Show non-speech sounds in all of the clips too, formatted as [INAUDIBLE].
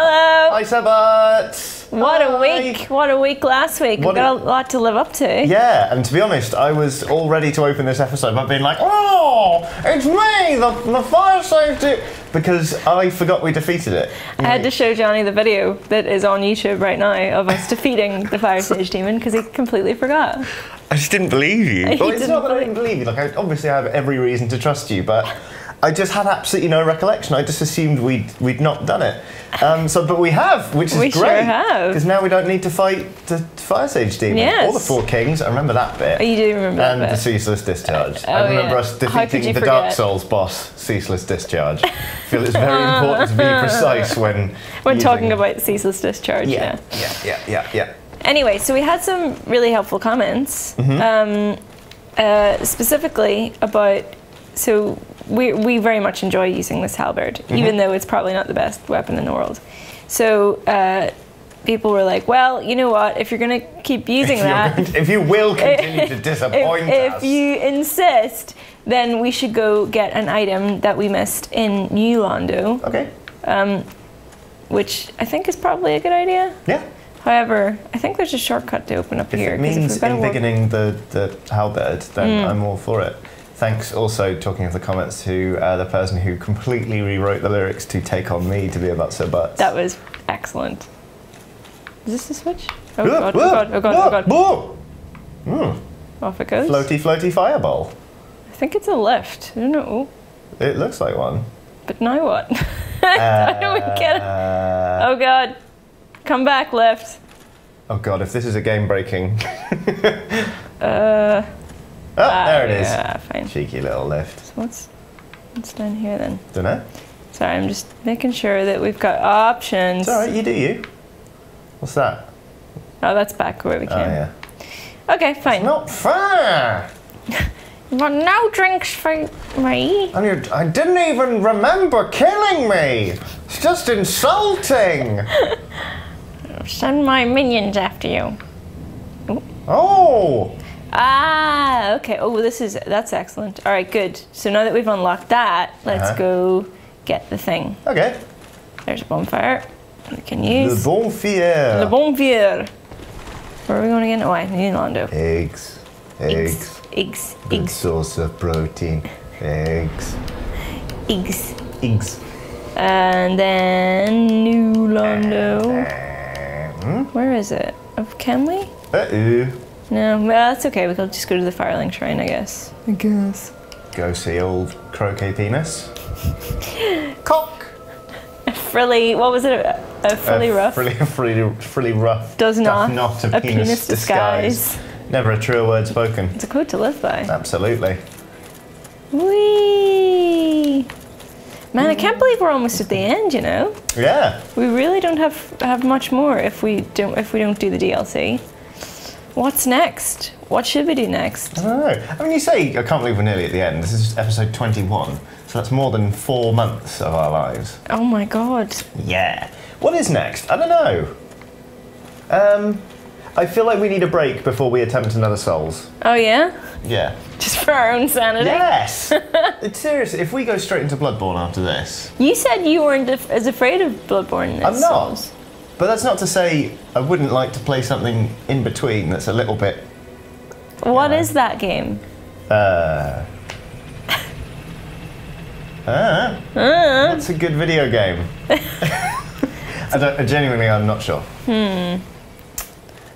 Hello. Hi, Sabat. What a week! What a week last week. What We've got a- lot to live up to. Yeah, and to be honest, I was all ready to open this episode by being like, "Oh, it's me, the, the fire safety," because I forgot we defeated it. I had to show Johnny the video that is on YouTube right now of us defeating the fire sage demon because he completely forgot. I just didn't believe you. [LAUGHS] He well, it's didn't that I didn't believe you. Like, I, obviously, I have every reason to trust you, but I just had absolutely no recollection. I just assumed we'd we'd not done it. Um, so, but we have, which is We sure great. have. Because now we don't need to fight the fire sage demon Yes. or the four kings. I remember that bit. Oh, you do remember and the ceaseless discharge. Oh, I remember yeah. us defeating the Dark? Souls boss, ceaseless discharge. I feel it's very [LAUGHS] important to be precise when When talking about ceaseless discharge, yeah, yeah. yeah, yeah, yeah, yeah. Anyway, so we had some really helpful comments, Mm-hmm. um, uh, specifically about. So we we very much enjoy using this halberd, Mm-hmm. even though it's probably not the best weapon in the world. So uh, people were like, "Well, you know what? If you're going to keep using If, that, to- if you will [LAUGHS] continue to disappoint if, us, if you insist, then we should go get an item that we missed in New Londo, okay, which I think is probably a good idea. yeah. However, I think there's a shortcut to open up If here. it means we've walk- the, the halberd, then Mm. I'm all for it. Thanks also, talking of the comments, to uh, the person who completely rewrote the lyrics to Take On Me to be about Sir Butts. That was excellent. Is this the switch? Oh god, oh god, oh god, oh god. Whoa! Mm, Off it goes. floaty, floaty fireball. I think it's a lift. I don't know. It looks like one. But now what? [LAUGHS] How do we get it? Uh, Oh god. Come back, lift. oh god, if this is a game breaking. [LAUGHS] Uh, Oh, ah, there it is. Yeah, fine. Cheeky little lift. So what's, what's down here then? Don't know. Sorry, I'm just making sure that we've got options. It's alright, you do you. What's that? Oh, that's back where we came. Oh, came. yeah. Okay, fine. Not fair! [LAUGHS] But no drinks for me. And you, I didn't even remember killing me! It's just insulting! [LAUGHS] Send my minions after you. Oh! Ah, okay. Oh, this is that's excellent. All right, good. So now that we've unlocked that, let's Uh-huh. go get the thing. Okay. There's a bonfire. We can use bon fier. the bonfire. Where are we going again? Oh, I need Lando. Eggs. Eggs. Eggs. Good Eggs. source of protein. Eggs. Eggs. Eggs. And then New Londo. Hmm? Where is it? Can we? Uh-oh. No, well, that's okay. We can just go to the Firelink Shrine, I guess. I guess. Go see old croquet penis. [LAUGHS] Cock! Frilly, what was it? A, a frilly A rough? Frilly, frilly, frilly rough. Does not not a, a penis, penis disguise. disguise. Never a truer word spoken. It's a quote to live by. Absolutely. Whee! Man, I can't believe we're almost at the end. You know, Yeah. we really don't have have much more if we don't if we don't do the DLC. What's next? What should we do next? I don't know. I mean, you say, I can't believe we're nearly at the end. This is episode 21, so that's more than four months of our lives. Oh my god! Yeah. What is next? I don't know. Um, I feel like we need a break before we attempt another Souls. Oh yeah, Yeah. just for our own sanity. Yes! [LAUGHS] Seriously. If we go straight into Bloodborne after this, You said you weren't as afraid of Bloodborne. as I'm not. Souls. But that's not to say I wouldn't like to play something in between that's a little bit. What is that game? [LAUGHS] Uh. Uh, that's a good video game. [LAUGHS] I, don't, genuinely, I'm not sure. Hmm.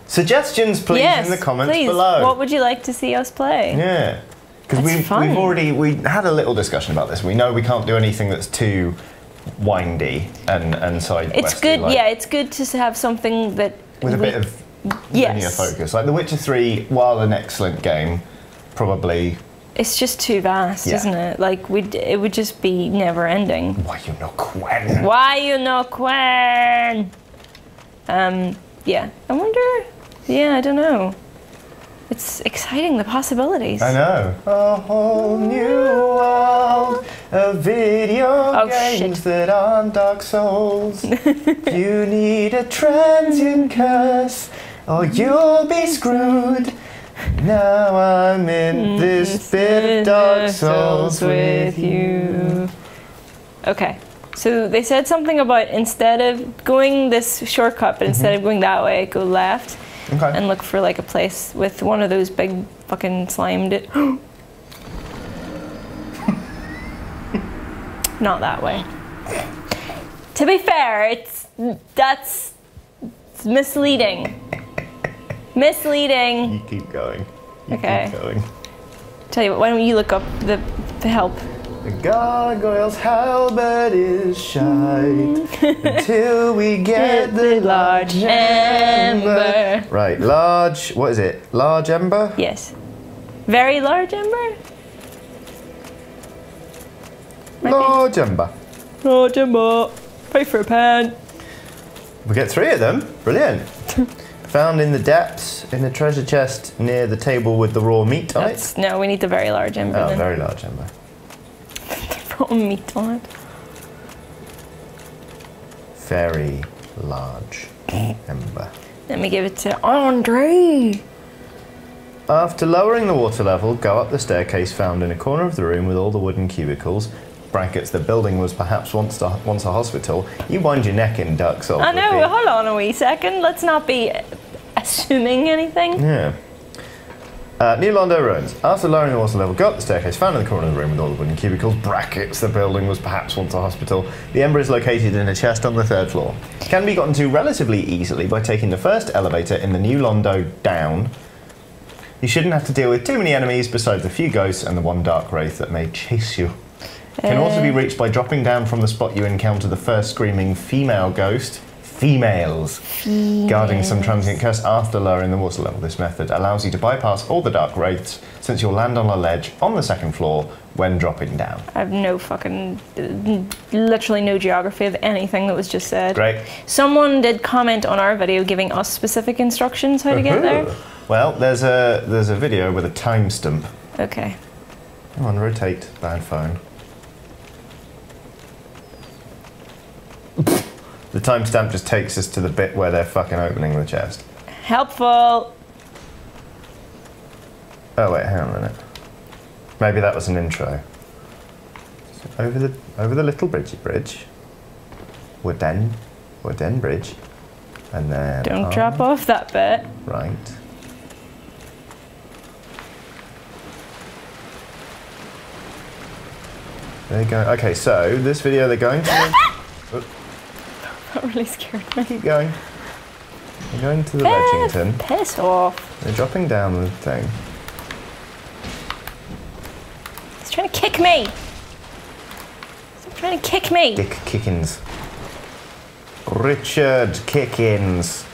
Suggestions, please, yes, in the comments please. below. What would you like to see us play? Yeah, because we've, we've already we had a little discussion about this. We know we can't do anything that's too windy and and side. It's good. like, yeah, it's good to have something that with a bit of linear yes. focus. Like The Witcher Three, while an excellent game, probably It's just too vast, Yeah. isn't it? Like we, it would just be never ending. why you know Quen. Why you no Quen? Um, yeah. I wonder. Yeah, I don't know. It's exciting the possibilities. I know. A whole new world of video Oh, games shit. that aren't Dark Souls. [LAUGHS] you need a transient curse, or you'll be screwed. Now I'm in mm, this bit of Dark Souls with you. Okay. So they said something about instead of going this shortcut, but instead mm-hmm. of going that way, go left Okay. and look for like a place with one of those big fucking slimed. [GASPS] Not that way. To be fair, it's that's it's misleading. Misleading. you keep going. You Okay. keep going. Tell you what, why don't you look up the, the help? The gargoyle's halberd is shy [LAUGHS] until we get the large ember. Right, large. What is it? Large ember. Yes. Very large ember? Might be- Large ember. Large ember. Pay for a pen. We get three of them. Brilliant. [LAUGHS] Found in the depths in a treasure chest near the table with the raw meat on That's, no, we need the very large ember. Oh, then. very large ember. Raw meat on it. Very large ember. Let me give it to Andre. After lowering the water level, go up the staircase found in a corner of the room with all the wooden cubicles. Brackets, the building was perhaps once a, once a hospital. You wind your neck in, duck salt. I know, hold on a wee second. Let's not be assuming anything. Yeah. Uh, New Londo ruins. After lowering the water level, go up the staircase, found in the corner of the room with all the wooden cubicles. Brackets, the building was perhaps once a hospital. The ember is located in a chest on the third floor. Can be gotten to relatively easily by taking the first elevator in the New Londo down. You shouldn't have to deal with too many enemies besides a few ghosts and the one dark wraith that may chase you. Can also be reached by dropping down from the spot you encounter the first screaming female ghost. Females. Guarding some transient curse after lowering the water level. This method allows you to bypass all the dark wraiths since you'll land on a ledge on the second floor when dropping down. I have no fucking, literally no geography of anything that was just said. Great. Someone did comment on our video giving us specific instructions how to get uh-huh. there. Well, there's a there's a video with a time stamp. Okay. Come on, rotate. Bad phone. [LAUGHS] the timestamp just takes us to the bit where they're fucking opening the chest. Helpful. Oh wait, hang on a minute. Maybe that was an intro. So over the over the little bridgey bridge. Wooden wooden bridge. And then Don't on drop off that bit. Right. There you go. Okay, so this video they're going to [LAUGHS] That really scared me. keep going. They're going to the Eh, Ledgington. Piss off. They're dropping down the thing. He's trying to kick me. Stop trying to kick me. Dick Kickins. Richard Kickins.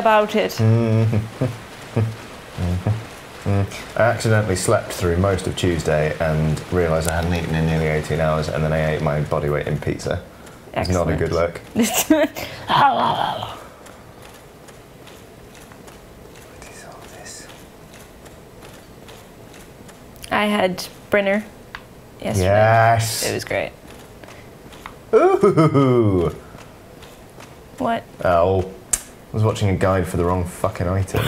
About it. [LAUGHS] I accidentally slept through most of Tuesday and realised I hadn't eaten in nearly 18 hours, and then I ate my body weight in pizza. It's not a good look. [LAUGHS] What is all this? I had Brenner yesterday. Yes. It was great. Ooh. What? Oh, I was watching a guide for the wrong fucking item.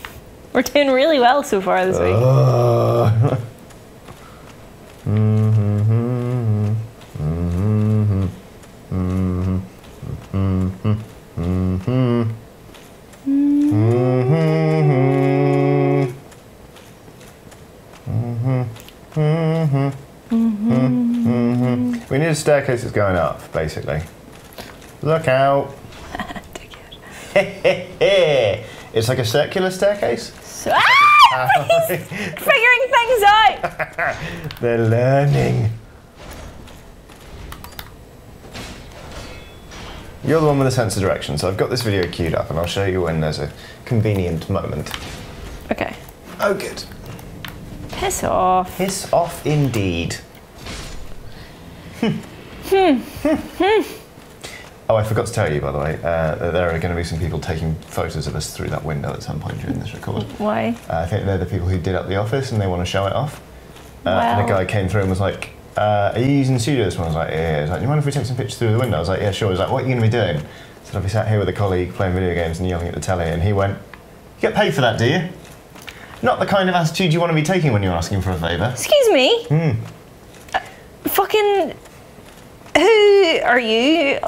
[LAUGHS] We're doing really well so far this week. Ugh. [LAUGHS] We need a staircase that's going up, basically. Look out. It's like a circular staircase. So, ah! [LAUGHS] Figuring things out. [LAUGHS] They're learning. You're the one with the sense of direction, so I've got this video queued up and I'll show you when there's a convenient moment. Okay. Oh, good. Piss off. Piss off indeed. Hmm. [LAUGHS] Hmm. Hmm. Oh, I forgot to tell you, by the way, uh, that there are going to be some people taking photos of us through that window at some point during this record. Why? Uh, I think they're the people who did up the office and they want to show it off. Uh, And a guy came through and was like, uh, "Are you using the studio this morning?" I was like, "Yeah." He was like, "Do you mind if we take some pictures through the window?" I was like, "Yeah, sure." He was like, "What are you going to be doing?" Said, "I'll be sat here with a colleague playing video games and yelling at the telly." And he went, "You get paid for that, do you?" Not the kind of attitude you want to be taking when you're asking for a favour. Excuse me. Hmm. Uh, fucking. Who are you?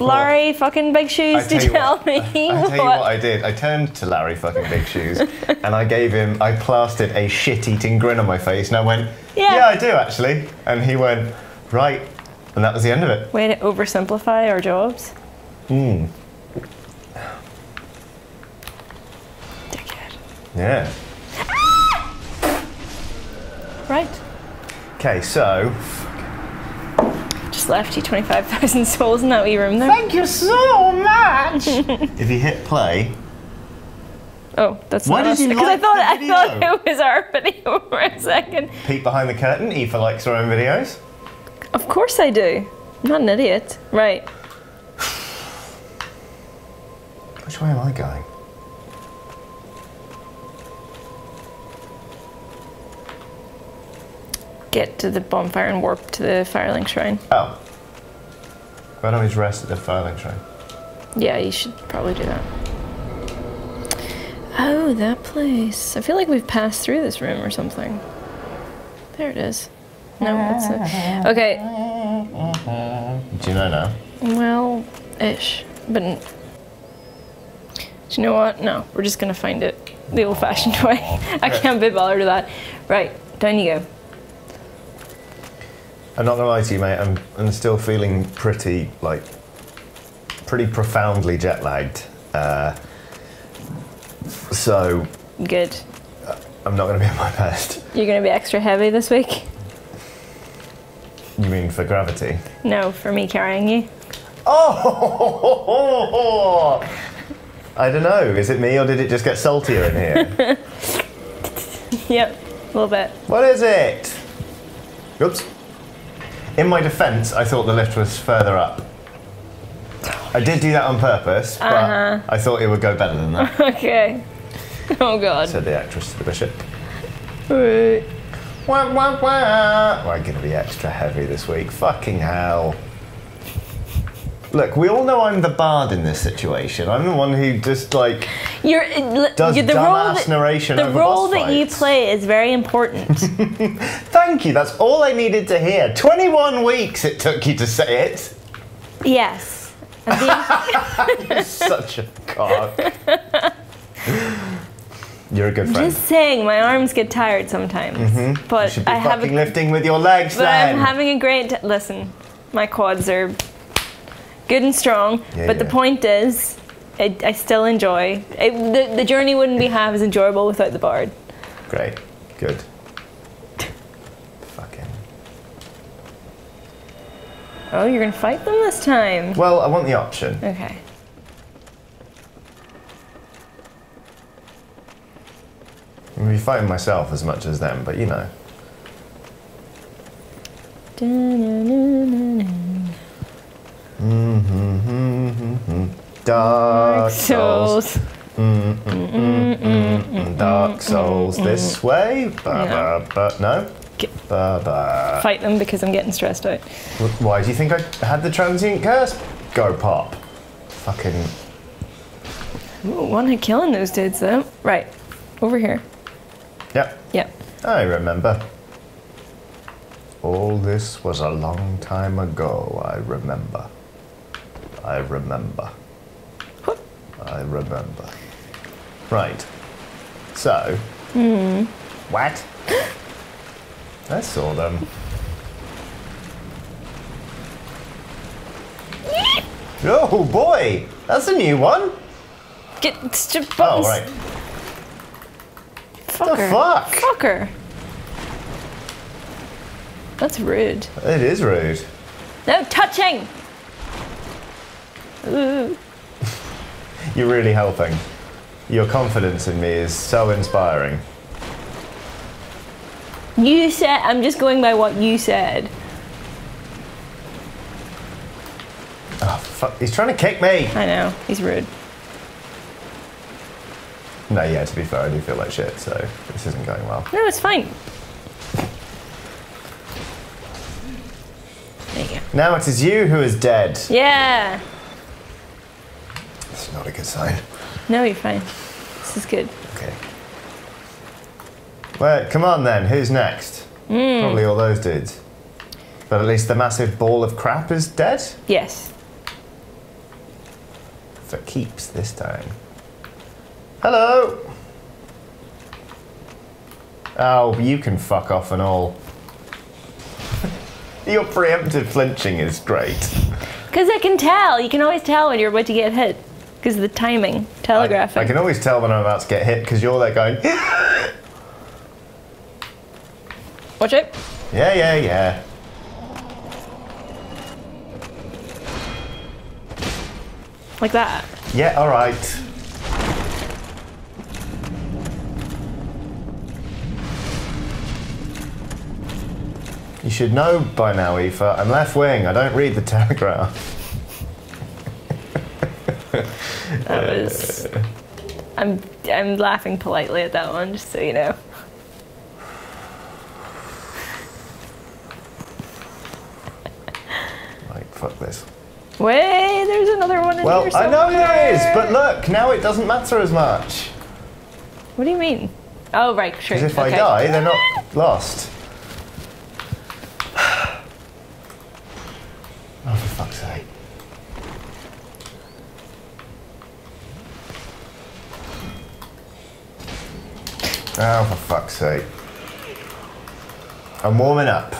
Larry fucking Big Shoes to tell what, me I tell you what? I did. I turned to Larry fucking Big Shoes [LAUGHS] and I gave him, I plastered a shit-eating grin on my face and I went, Yeah. yeah, I do actually. And he went, right. And that was the end of it. Way to oversimplify our jobs. Hmm. Dickhead. Yeah. Right. Okay, so. Just left you 25,000 [LAUGHS] souls in that wee room there. Thank you so much! [LAUGHS] if you hit play, Oh, that's Why not did us. you [LAUGHS] Because like I thought the I thought it was our video for a second. peek behind the curtain, Aoife likes her own videos. Of course I do. I'm not an idiot. Right. [SIGHS] Which way am I going? Get to the bonfire and warp to the Firelink Shrine. Oh. Why don't we rest at the Firelink Shrine? Yeah, you should probably do that. Oh, that place. I feel like we've passed through this room or something. There it is. No, that's it. Okay, Do you know now? well, ish. But. Do you know what? No, we're just gonna find it the old fashioned [LAUGHS] way. I can't be bothered with that. Right, down you go. I'm not gonna lie to you, mate. I'm, I'm still feeling pretty, like, pretty profoundly jet lagged. Uh, so Good. I'm not gonna be at my best. You're gonna be extra heavy this week? You mean for gravity? No, for me carrying you. Oh! [LAUGHS] I don't know. Is it me or did it just get saltier in here? [LAUGHS] Yep, a little bit. what is it? Oops. In my defence, I thought the lift was further up. I did do that on purpose, but Uh-huh. I thought it would go better than that. [LAUGHS] Okay. [LAUGHS] Oh god. said the actress to the bishop. Right. Wah, wah, wah. We're going to be extra heavy this week. Fucking hell. Look, we all know I'm the bard in this situation. I'm the one who just like You're, uh, does you're the role that, narration the role that you play is very important. [LAUGHS] Thank you. That's all I needed to hear. 21 weeks it took you to say it. yes. Being- [LAUGHS] You're such a cock. You're a good friend. I'm just saying, my arms get tired sometimes. you But should be I have a, lifting with your legs but then. I'm having a great. Listen, my quads are good and strong. Yeah, but the point is, I, I still enjoy. It, the, the journey wouldn't be half as enjoyable without the bard. Great. Good. Fucking. Oh, you're gonna fight them this time. Well, I want the option. Okay. I'm gonna be fighting myself as much as them, but you know. Dark Souls. Dark Souls this way. Ba, ba, ba. No? Ba, ba. Fight them because I'm getting stressed out. Why do you think I had the transient curse? Go pop. Fucking. Ooh, one hit killing those dudes though. Right, over here. Yep. Yep. I remember. All this was a long time ago. I remember. I remember. I remember. Right. So. Hmm. What? [GASPS] I saw them. [LAUGHS] Oh boy! That's a new one! Get Oh, buttons. right. Fucker. fuck? Fucker. That's rude. It is rude. No touching. [LAUGHS] You're really helping. Your confidence in me is so inspiring. You said. I'm just going by what you said. Oh, fuck. He's trying to kick me! I know. He's rude. No, yeah, to be fair, I do feel like shit, so this isn't going well. No, it's fine. Thank you. Now it is you who is dead. Yeah. That's not a good sign. No, you're fine. This is good. Okay. Well, come on then. Who's next? Hmm. Probably all those dudes. But at least the massive ball of crap is dead. Yes. For keeps this time. Hello. Oh, you can fuck off and all. [LAUGHS] Your preemptive flinching is great. [LAUGHS] Because I can tell. You can always tell when you're about to get hit. Because the timing, telegraphing. I, I can always tell when I'm about to get hit because you're there going, [LAUGHS] Watch it. yeah, yeah, yeah. Like that. Yeah, all right. You should know by now, Aoife. I'm left wing. I don't read the [LAUGHS] Telegraph. [LAUGHS] That was. I'm I'm laughing politely at that one, just so you know. [LAUGHS] Right, fuck this. Way, there's another one in Well, here I know there is, but look, now it doesn't matter as much. What do you mean? Oh, right, sure. Because if I die, they're not lost. [SIGHS] Oh, for fuck's sake. Oh, for fuck's sake. I'm warming up.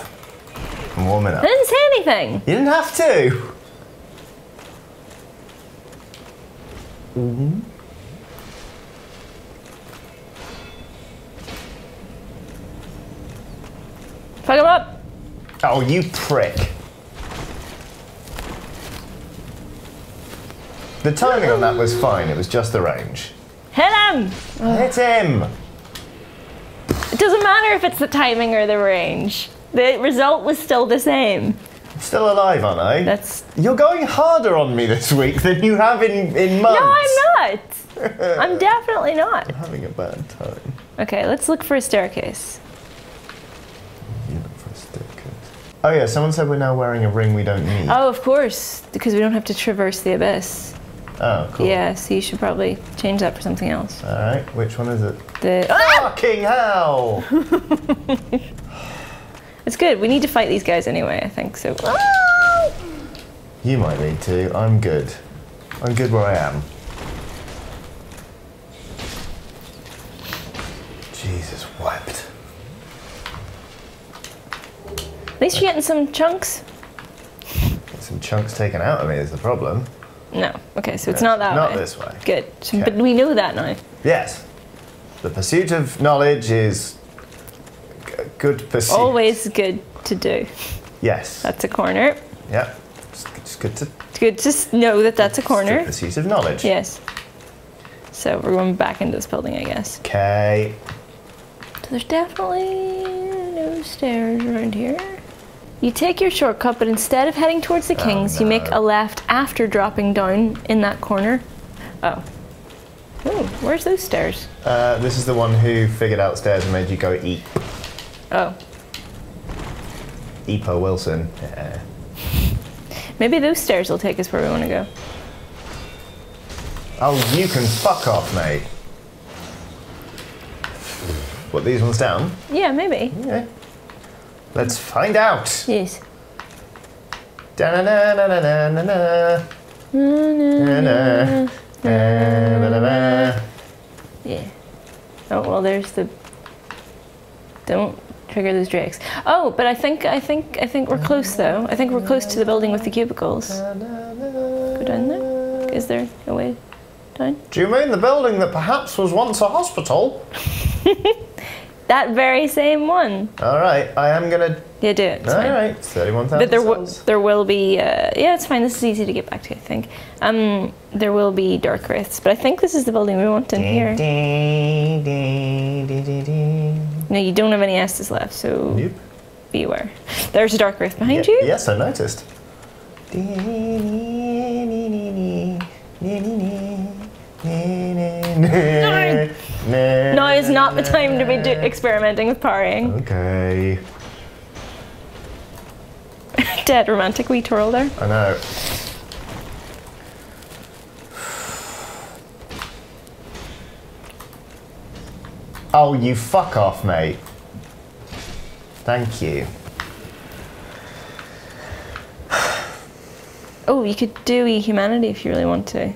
I'm warming up. I didn't say anything. You didn't have to. Fuck him up. Oh, you prick. The timing on that was fine, it was just the range. Hit him. Hit him! It doesn't matter if it's the timing or the range. The result was still the same. Still alive, aren't I? That's. You're going harder on me this week than you have in, in months. No, I'm not. I'm [LAUGHS] definitely not. I'm having a bad time. Okay, let's look for a staircase. You look for a staircase. Oh yeah, someone said we're now wearing a ring we don't need. Oh, of course, because we don't have to traverse the abyss. Oh, cool. Yeah, so you should probably change that for something else. Alright, which one is it? The ah! Fucking hell! [LAUGHS] It's good. We need to fight these guys anyway. I think so. Ah! you might need to. I'm good. I'm good where I am. Jesus wept. At least you're getting some chunks. Get some chunks taken out of me is the problem. No. Okay, so it's not that Not way. Not this way. Good. So- Okay. But we know that now. Yes. The pursuit of knowledge is g- good pursuit. Always good to do. Yes. That's a corner. yeah. It's, it's good to It's good to know that that's a The corner. pursuit of knowledge. Yes. So we're going back into this building, I guess. Okay. So there's definitely no stairs around here. You take your shortcut, but instead of heading towards the kings, you make a left after dropping down in that corner. Oh. Oh, where's those stairs? Uh, this is the one who figured out stairs and made you go eat. Oh. Aoife Wilson. Yeah. Maybe those stairs will take us where we want to go. Oh, you can fuck off, mate. What, these ones down? Yeah, maybe. Okay. Let's find out. Yes. Da-na-na-na-na-na-na. Na-na. Na-na-na-na. Yeah. Oh well, there's the. Don't trigger those drakes. Oh, but I think I think I think we're close though. I think we're close to the building with the cubicles. Go down there. Is there a way down? Do you mean the building that perhaps was once a hospital? That very same one. All right, I am gonna. Yeah, do it. It's All fine. right, thirty-one thousand. But there, w- there will be. Uh, yeah, it's fine. This is easy to get back to. I think. Um, there will be dark wraiths, but I think this is the building we want in here. No, you don't have any S's left, so Nope. beware. There's a dark wraith behind Ye- you. Yes, I noticed. No, it's not the time to be do- experimenting with parrying. Okay. [LAUGHS] dead romantic wee twirl there. I know. Oh, you fuck off, mate. Thank you. Oh, you could do e humanity if you really want to.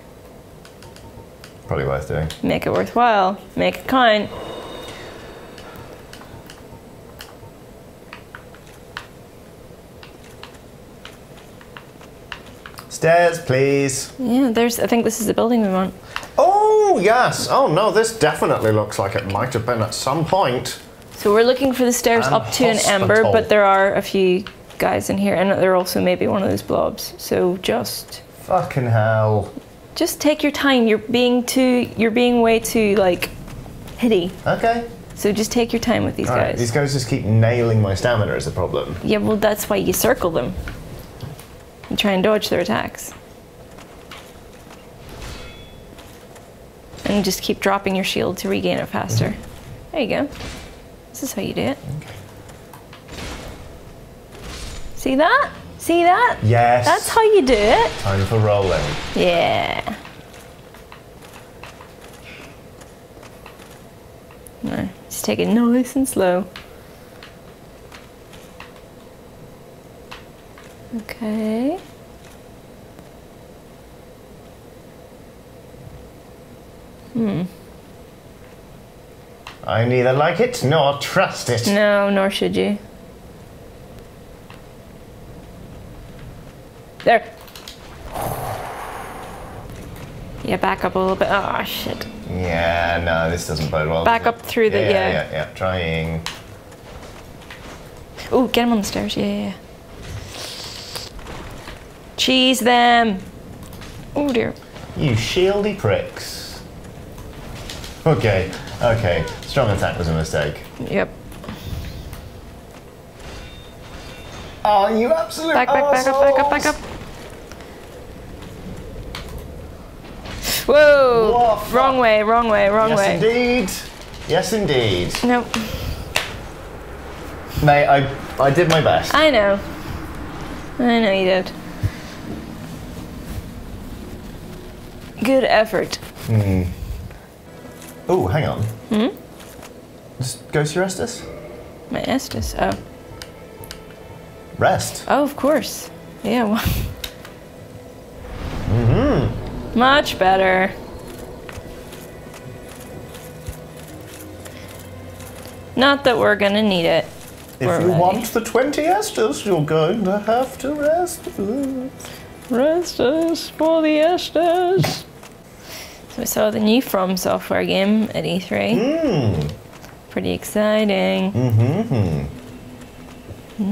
Probably worth doing. Make it worthwhile. Make it count. Stairs, please. Yeah, there's. I think this is the building we want. Oh, yes. Oh, no, this definitely looks like it might have been at some point. So we're looking for the stairs And up to an ember, but there are a few guys in here, and they're also maybe one of those blobs. So just, Fucking hell. Just take your time. You're being too. You're being way too like, hitty. Okay. So just take your time with these All right, guys. these guys just keep nailing my stamina as a problem. Yeah, well, that's why you circle them. And try and dodge their attacks. And just keep dropping your shield to regain it faster. Mm-hmm. There you go. This is how you do it. Okay. See that? See that? Yes. That's how you do it. Time for rolling. Yeah. No, just take it nice and slow. Okay. Hmm. I neither like it nor trust it. No, nor should you. There. Yeah, back up a little bit. Oh, shit. Yeah, no, this doesn't bode well. Back up through the- yeah, yeah. yeah, yeah. Trying. Oh, get him on the stairs. Yeah, yeah, yeah. Cheese them. Oh, dear. You shieldy pricks. Okay, okay. Strong attack was a mistake. Yep. Oh, you absolute Back, back, back up, back up, back up. Whoa! Whoa, wrong way, wrong way, wrong Yes, way. Yes, indeed. Yes, indeed. Nope. Mate, I, I did my best. I know. I know you did. Good effort. Oh, hang on. Hmm? Just go to your Estus? My Estus. Oh. Rest. Oh, of course. Yeah. [LAUGHS] Much better. Not that we're gonna need it. If We're you ready. want the 20 Estus, you're going to have to rest. Rest us for the Estus. So we saw the new From software game at E3. Hmm. Pretty exciting. Mm-hmm.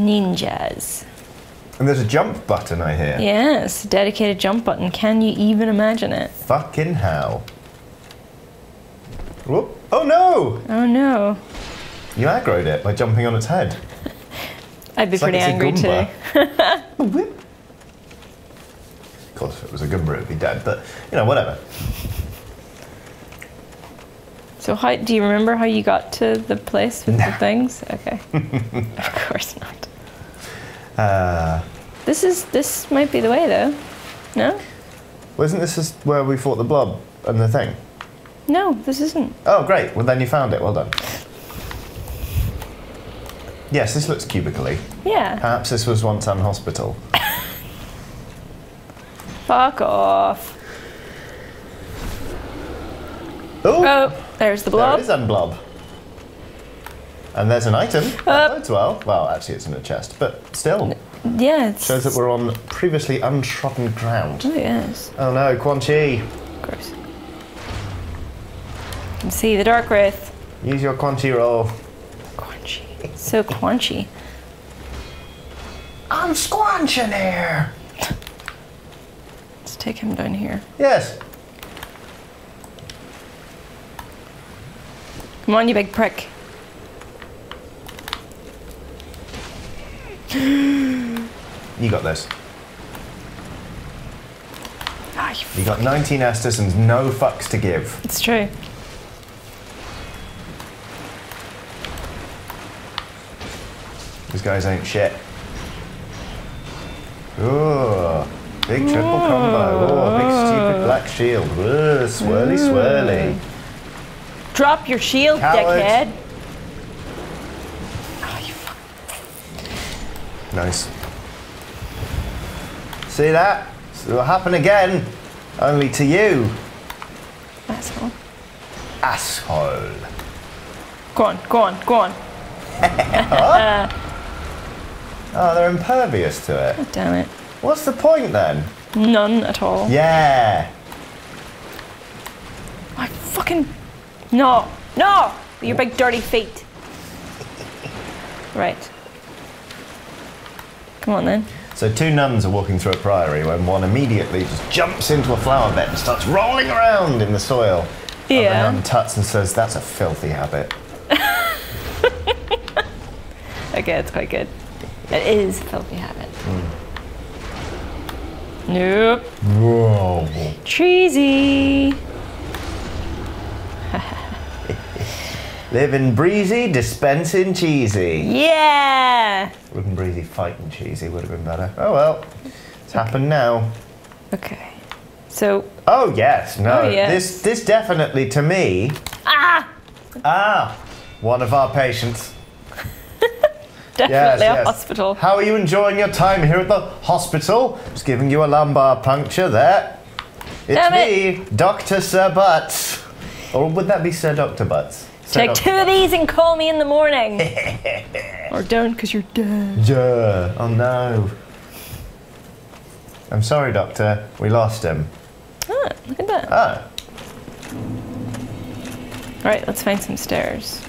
Ninjas. And there's a jump button, I hear. Yes, dedicated jump button. Can you even imagine it? Fucking hell. Whoop. Oh no! Oh no. You aggroed it by jumping on its head. [LAUGHS] I'd be It's like pretty a angry too. [LAUGHS] Oh, of course, if it was a Goomba, it'd be dead, but, you know, whatever. So, how, do you remember how you got to the place with the things? Okay. [LAUGHS] of course not. Uh, This is this might be the way though. No, wasn't this just where we fought the blob and the thing? no, this isn't. Oh, great. Well, then you found it. Well done. Yes, this looks cubically. Yeah. Perhaps this was once an hospital. [LAUGHS] Fuck off. Oh, Oh, there's the there blob. it is, unblob. And there's an item. Uh. That bodes well. Well, actually, it's in a chest, but still Yeah, it's. shows that we're on previously untrodden ground. Oh yes, Oh no, Quan Chi. You can see the dark wraith. Use your Quan Chi roll. Quanchy. So quanchy. I'm squanching here. Let's take him down here. Yes. Come on, you big prick. You got this. You got 19 Estus and no fucks to give. It's true. These guys ain't shit. Ooh, big triple combo. Oh, big stupid black shield. Ooh, swirly, swirly. Drop your shield, Coward. dickhead. Nice. See that? It'll happen again. Only to you, Asshole. asshole. Go on, go on, go on. [LAUGHS] Oh, they're impervious to it. Damn it. What's the point then? None at all. Yeah. I fucking. No! No! Your big dirty feet. [LAUGHS] Right. Come on then. So two nuns are walking through a priory when one immediately just jumps into a flower bed and starts rolling around in the soil. And Yeah. the nun tuts and says, "That's a filthy habit." [LAUGHS] Okay, it's quite good. It is a filthy habit. Hmm. Nope. Whoa. Cheesy. Living breezy, dispensing cheesy. Yeah. Living breezy, fighting cheesy would have been better. Oh well, it's happened now. Okay. So, Oh yes, no. Oh, yes. This this definitely to me. ah, Ah, one of our patients. [LAUGHS] definitely Yes, a yes. hospital. How are you enjoying your time here at the hospital? Just giving you a lumbar puncture there. It's Damn me, Dr. Sir Butts. Or would that be Sir Dr. Butts? Sir Take two of these and call me in the morning. [LAUGHS] or don't, because you're dead. Yeah. Oh no. I'm sorry, Doctor. We lost him. Ah, look at that. Ah. All right, let's find some stairs.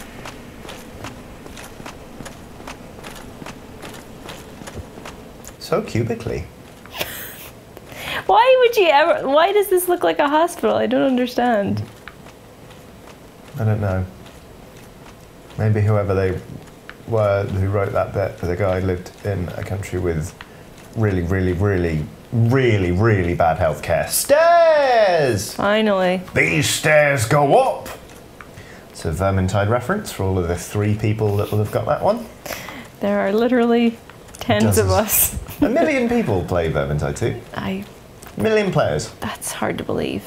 So cubically. [LAUGHS] Why would you ever? Why does this look like a hospital? I don't understand. I don't know. Maybe whoever they were who wrote that bit for the guy lived in a country with really, really, really, really, really bad healthcare. Stairs! Finally. These stairs go up! It's a Vermintide reference for all of the three people that will have got that one. There are literally tens of us. A million people play Vermintide 2. I. Million players. That's hard to believe.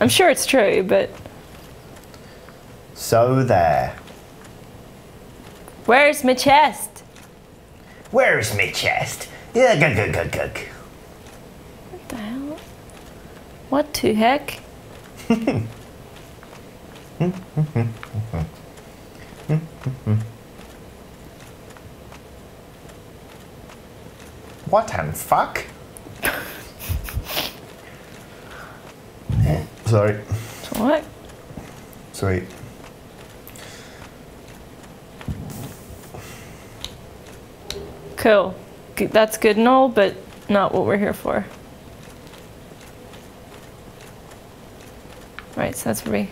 I'm sure it's true, but So there. Where's my chest? Where's my chest? Yeah, gug, gug, gug, gug. What the hell? What to heck? [LAUGHS] What and fuck? [LAUGHS] Sorry. What? Sweet. Cool. That's good and all, but not what we're here for. Right, so that's we.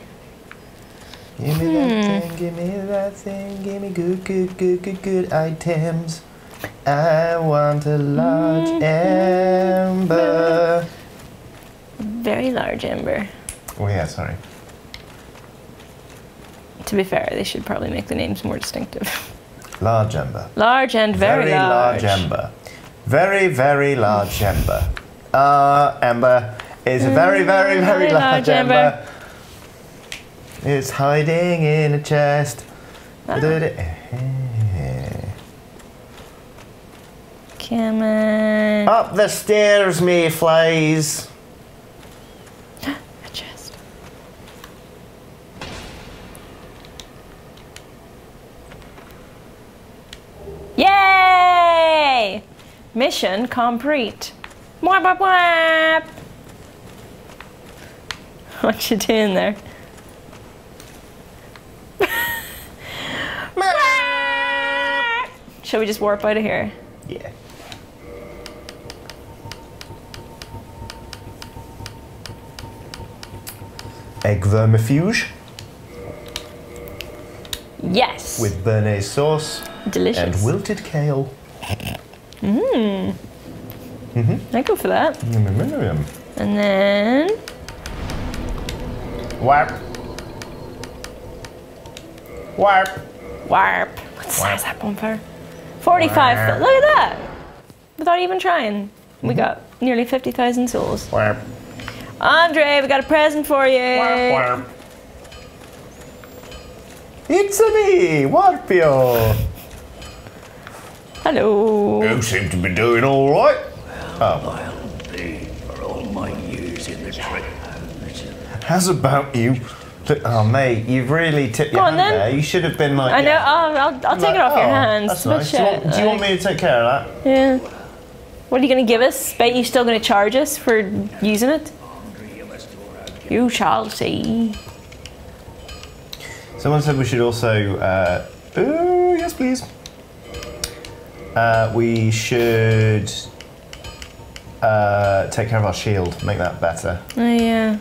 Give me hmm. that thing, give me that thing, give me good, good, good, good, good items. I want a large mm-hmm. amber. Very large ember. Oh yeah, sorry. To be fair, they should probably make the names more distinctive. [LAUGHS] Large amber. large and very, large. very large. amber. Very, very large amber. Uh, amber is a very, very, very very large large amber. amber. It's hiding in a chest. Ah. Come on. Up the stairs, mayflies. A chest. Yay! Mission complete. Wap, wap, wap. What you doing there? [LAUGHS] Shall we just warp out of here? Yeah. Egg vermifuge Yes. with béarnaise sauce delicious. and wilted kale. Mm-hmm. Mm-hmm. I go for that. Mm, And then Warp. Warp. warp. What size that bonfire? Forty-five. Warp. foot. Look at that. Without even trying. We Mm-hmm. got nearly 50,000 souls. Warp. Andre, we got a present for you. Warp, warp. It's a me, Warpio. Hello. You seem to be doing all right. Oh, I'll be for all my years in the trade. how's about you? Oh, mate, you've really tipped your Go on, hand then. there. You should have been like. I know. yeah. I'll, I'll, I'll take Like, it off your oh, hands. That's nice. Do you, want, do you want me to take care of that? Yeah. What are you going to give us? Bet you're still going to charge us for using it? You shall see. Someone said we should also. Uh, oh, yes, please. Uh, we should uh, take care of our shield, make that better. Oh yeah.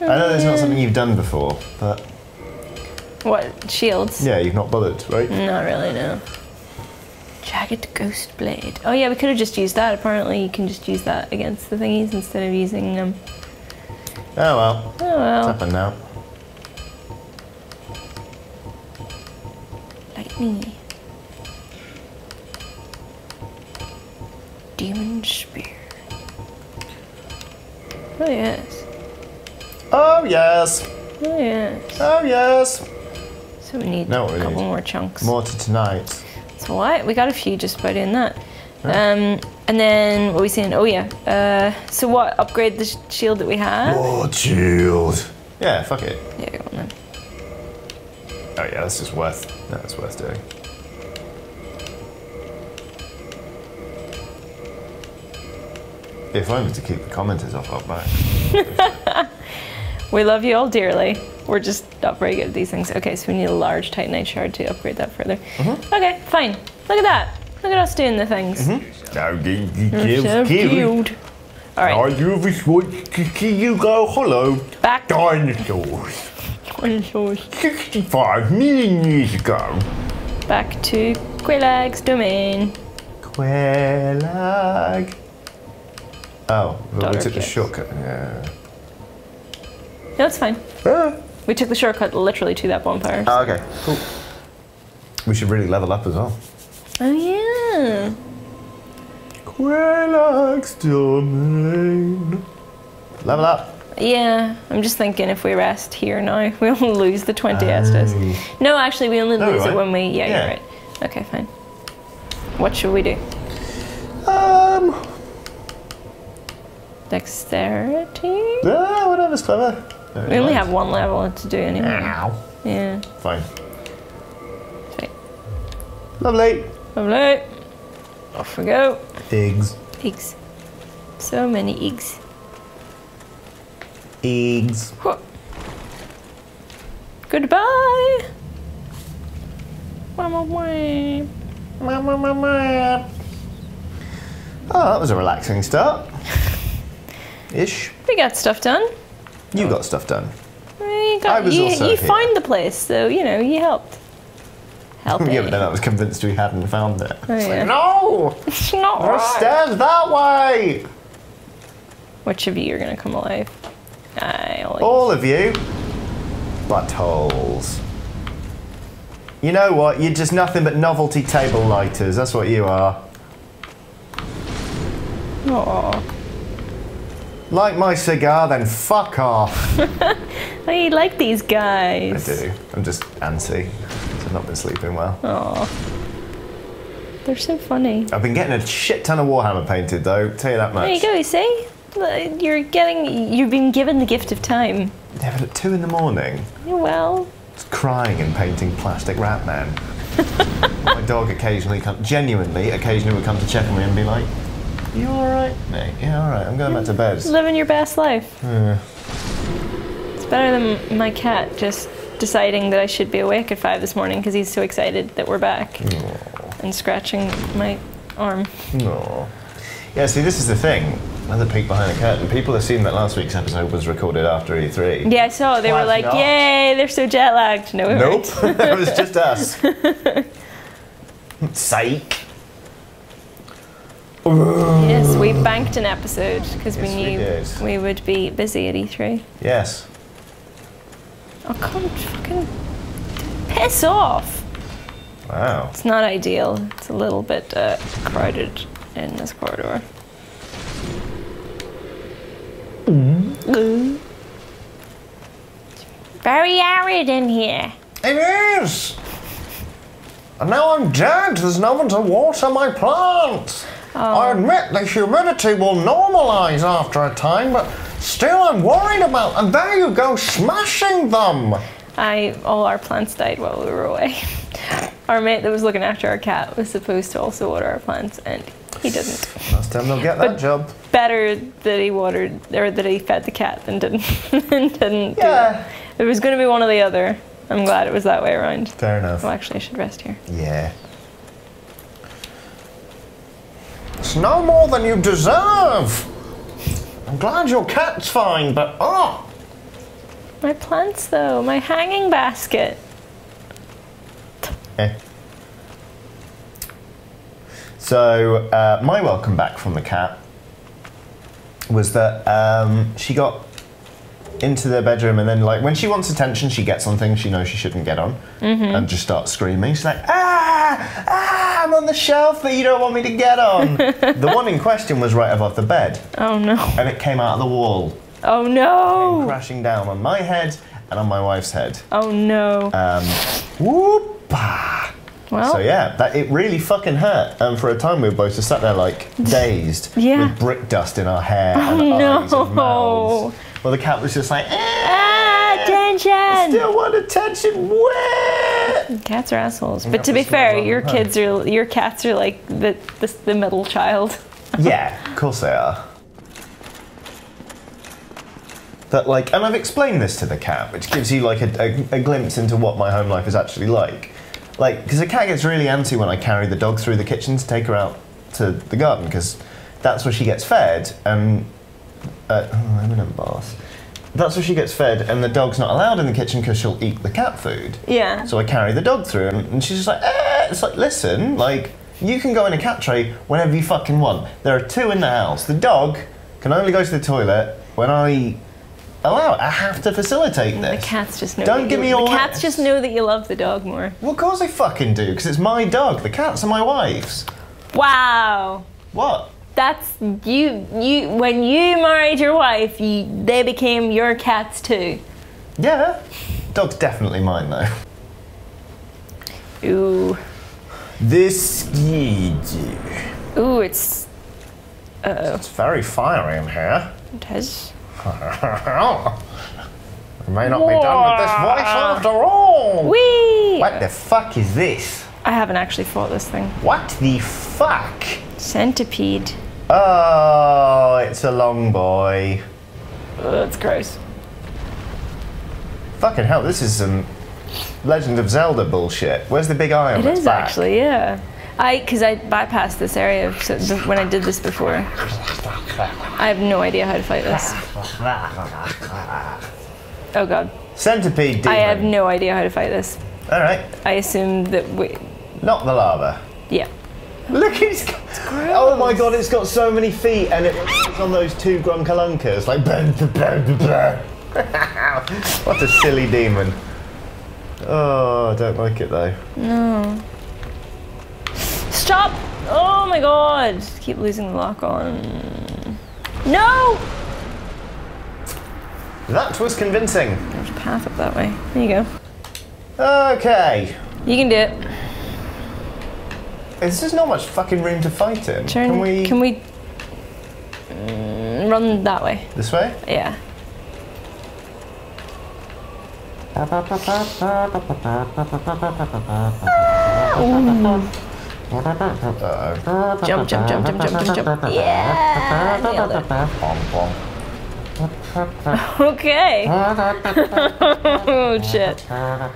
I know that's not something you've done before, but What shields? yeah, you've not bothered, right? Not really. No. Jagged ghost blade. Oh yeah, we could have just used that. Apparently, you can just use that against the thingies instead of using them. Oh well, Oh well. it's happened now. Lightning. Demon spear. Oh yes. Oh yes, Oh yes. oh yes. So we need No, a couple need- more chunks. More to tonight. So what? We got a few just by doing that. Um, and then what are we saying? Oh yeah. Uh, so what? Upgrade the sh- shield that we have. More shield. Yeah, fuck it. Yeah, go on then. Oh yeah, that's just worth. That's worth doing. If only to keep the commenters off our back. [LAUGHS] We love you all dearly. We're just not very good at these things. Okay, so we need a large titanite shard to upgrade that further. Mm-hmm. Okay, fine. Look at that. Look at us doing the things. Now you so cute. All right, you you go hello back. dinosaurs. Dinosaurs. 65 million years ago. Back to Quelaag's domain. Quelaag. Oh, well, we took the shortcut. Yeah. No, it's fine. Ah. We took the shortcut literally to that bonfire. Oh, okay, cool. We should really level up as well. oh yeah. Quelaag's domain. Level up. Yeah, I'm just thinking if we rest here now, [LAUGHS] we only lose the 20 Estus. No, actually, we only No, we lose it when we. Yeah, Yeah. you're right. Okay, fine. What should we do? Um. Dexterity? Ah, whatever's clever. We only have one level to do anyway. Ow. Yeah. Fine. Fine. Lovely. Lovely. Off we go. Eggs. Eggs. So many eggs. Eggs. Whoa. Goodbye. Oh, that was a relaxing start. Ish. We got stuff done. You got stuff done. You, got, I was you, also you here. found the place, so you know you helped. Help [LAUGHS] Yeah, but then I was convinced we hadn't found it. Oh, yeah. No! It's not There right. stairs that way! Which of you are gonna come alive? I only. All of you. Buttholes. You know what? You're just nothing but novelty table lighters. That's what you are. Aw. Like my cigar, then fuck off. [LAUGHS] I like these guys. I do. I'm just antsy. I've not been sleeping well. Aw. They're so funny. I've been getting a shit ton of Warhammer painted though, tell you that much. There you go, you see? You're getting, you've been given the gift of time. Yeah, but at two in the morning, Yeah, Well, just crying and painting plastic rat man. [LAUGHS] my dog occasionally come, genuinely, occasionally would come to check on me and be like, "You all right, mate? Yeah, all right. I'm going back to bed." living your best life. Yeah. It's better than my cat just deciding that I should be awake at five this morning because he's so excited that we're back and scratching my arm. No. Yeah. See, this is the thing. Another peek behind the curtain. People assume that last week's episode was recorded after E3. Yeah, I saw. They were like, not. "Yay, they're so jet lagged." No, we Nope. [LAUGHS] it was just us. [LAUGHS] Psych. Yes, we banked an episode because we Yes, we knew did. we would be busy at E3. Yes. Oh, come fucking piss off! Wow. It's not ideal. It's a little bit uh, crowded in this corridor. Mm-hmm. Very arid in here. It is! And now I'm dead, there's no one to water my plants. I oh. admit the humidity will normalise after a time, but still I'm worried about. And there you go, smashing them! I all our plants died while we were away. [LAUGHS] Our mate that was looking after our cat was supposed to also water our plants, and he didn't. Last time they'll get that job. Better that he watered or that he fed the cat than didn't. [LAUGHS] than didn't. Yeah. it. It was going to be one or the other. I'm glad it was that way around. Fair enough. Well, actually, I should rest here. Yeah. It's no more than you deserve! I'm glad your cat's fine, but oh! My plants, though, my hanging basket. Eh. So, uh, my welcome back from the cat was that um, she got into their bedroom and then, like, when she wants attention, she gets on things she knows she shouldn't get on and just starts screaming. She's like, ah, ah, I'm on the shelf that you don't want me to get on. [LAUGHS] the one in question was right above the bed Oh no! and it came out of the wall, Oh no! crashing down on my head and on my wife's head. Oh no! Um, whoop-ah. well, So yeah, that it really fucking hurt. And for a time, we were both just sat there like [LAUGHS] dazed, Yeah. with brick dust in our hair and Oh, eyes and no. mouths. Well, the cat was just like, eh, attention! still want attention. Where? Cats are assholes. But to be fair, your kids are your cats are like the the, the middle child. [LAUGHS] yeah, of course they are. But like, and I've explained this to the cat, which gives you like a, a, a glimpse into what my home life is actually like. Like, because the cat gets really antsy when I carry the dog through the kitchen to take her out to the garden, because that's where she gets fed, and uh, oh, I'm in a bath. That's where she gets fed, and the dog's not allowed in the kitchen because she'll eat the cat food. Yeah. So I carry the dog through, and, and she's just like, eh. It's like, listen, like, you can go in a cat tray whenever you fucking want. There are two in the house. The dog can only go to the toilet when I allow it. I have to facilitate the this. The cats just know. Don't give you, me all The cats this. just know that you love the dog more. Well, of course they fucking do, because it's my dog. The cats are my wife's. Wow. What? That's you. You when you married your wife, you, they became your cats too. Yeah. Dog's definitely mine, though. Ooh. This. Ooh, it's. Uh It's very fiery in here. It has. [LAUGHS] I may not be done with this voice after all. Wee! What the fuck is this? I haven't actually fought this thing. What the fuck? Centipede. Oh, it's a long boy. Ugh, that's gross. Fucking hell, this is some Legend of Zelda bullshit. Where's the big eye on its is back? actually, yeah. I because I bypassed this area so when I did this before. I have no idea how to fight this. Oh god, Centipede demon. I have no idea how to fight this. All right, I assume that we, not the lava. yeah. [LAUGHS] Look, it's got. Oh my god, it's got so many feet, and it it's on those two grunkalunkas, like. Blah, blah, blah, blah. [LAUGHS] what a silly demon. Oh, I don't like it though. No. Stop! Oh my god! Keep losing the lock on. No! That was convincing. There's a path up that way. There you go. Okay. You can do it. There's just not much fucking room to fight in. Turn. Can we. Can we mm, run that way? This way? Yeah. Uh-oh. Jump, jump, jump, jump, jump, jump, jump. Yeah! Nailed it. Bom, bom. [LAUGHS] Okay. [LAUGHS] oh shit. I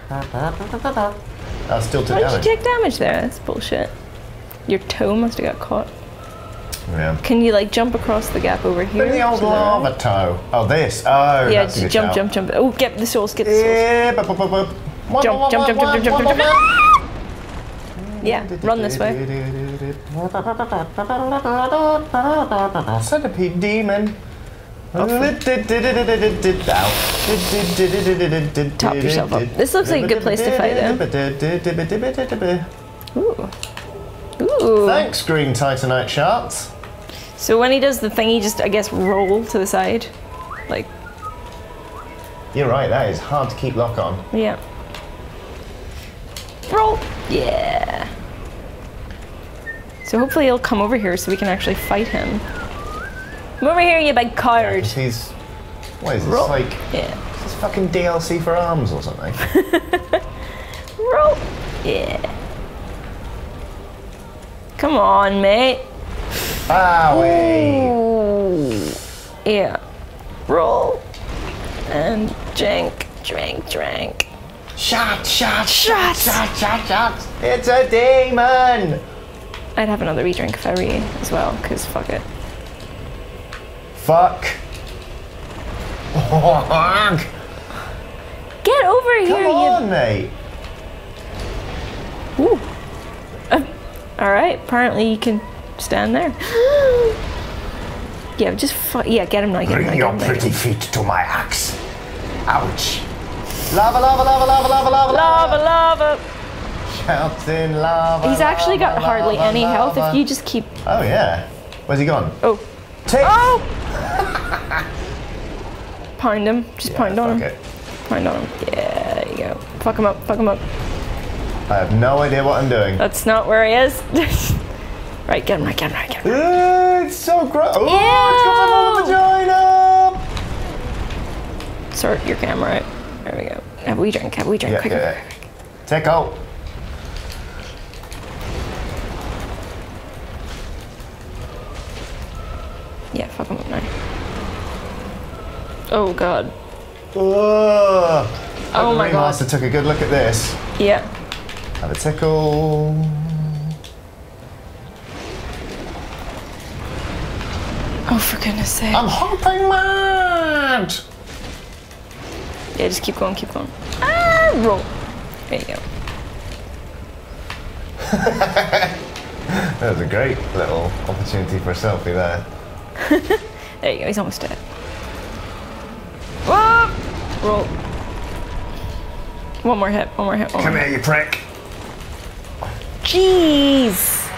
still took Why did you take damage there? That's bullshit. Your toe must have got caught. Yeah. Can you like jump across the gap over here? The old the right? lava toe. Oh, this. Oh, Yeah, that's just jump, shout. jump, jump. Oh, get the souls, get the souls. Yeah, bup, bup, bup, bup. Jump, jump, jump, jump, jump, jump, jump, Yeah, run this way. Centipede demon. Top yourself up. This looks like a good place to fight, though. Ooh. Ooh. Thanks, green titanite shards. So when he does the thing, he just, I guess, roll to the side. Like, You're right, that is hard to keep lock on. yeah. Roll! Yeah. So hopefully he'll come over here so we can actually fight him. Come over here, you big coward. 'Cause he's. What is this? Roll. Like. Yeah. Is this fucking DLC for arms or something? [LAUGHS] Roll! Yeah. Come on, mate. ah, wait. Ooh. Yeah. Roll. And drink, drink, drink. Shot, shot, Shot. shot, shot, shot. It's a demon! I'd have another wee drink if I were you as well, because fuck it. Fuck. Come Get over here, on, mate. Ooh. Uh, all right. Apparently you can stand there. [GASPS] yeah, just yeah. Get him now. Get him now. Bring your him now. pretty feet to my axe. Ouch. Lava, lava, lava, lava, lava, lava, Lava, lava. Lava. He's actually got lava, hardly lava, any health. If you just keep. Oh, yeah. Where's he gone? Oh. Tick! Oh. [LAUGHS] pound him. Just pound on him. It. Pound on him. Yeah. There you go. Fuck him up. Fuck him up. I have no idea what I'm doing. That's not where he is. [LAUGHS] right. Get him. Right. Get him. Right. Get him. Ooh, it's so gross. Oh, it's got a vagina! Sort your camera out. There we go. Have we drink? Have we drink? Yeah, quick, yeah. quick, quick, quick. Out. Yeah, fuck him up now. Oh god. Ugh. Oh my god. Master took a good look at this. Yeah. Have a tickle. Oh, for goodness sake. I'm hopping mad! Yeah, just keep going, keep going. Ah, roll. There you go. [LAUGHS] That was a great little opportunity for a selfie there. [LAUGHS] There you go. He's almost dead. Whoa! Roll. One more hit. One more hit. One Come more. here, you prick. Jeez.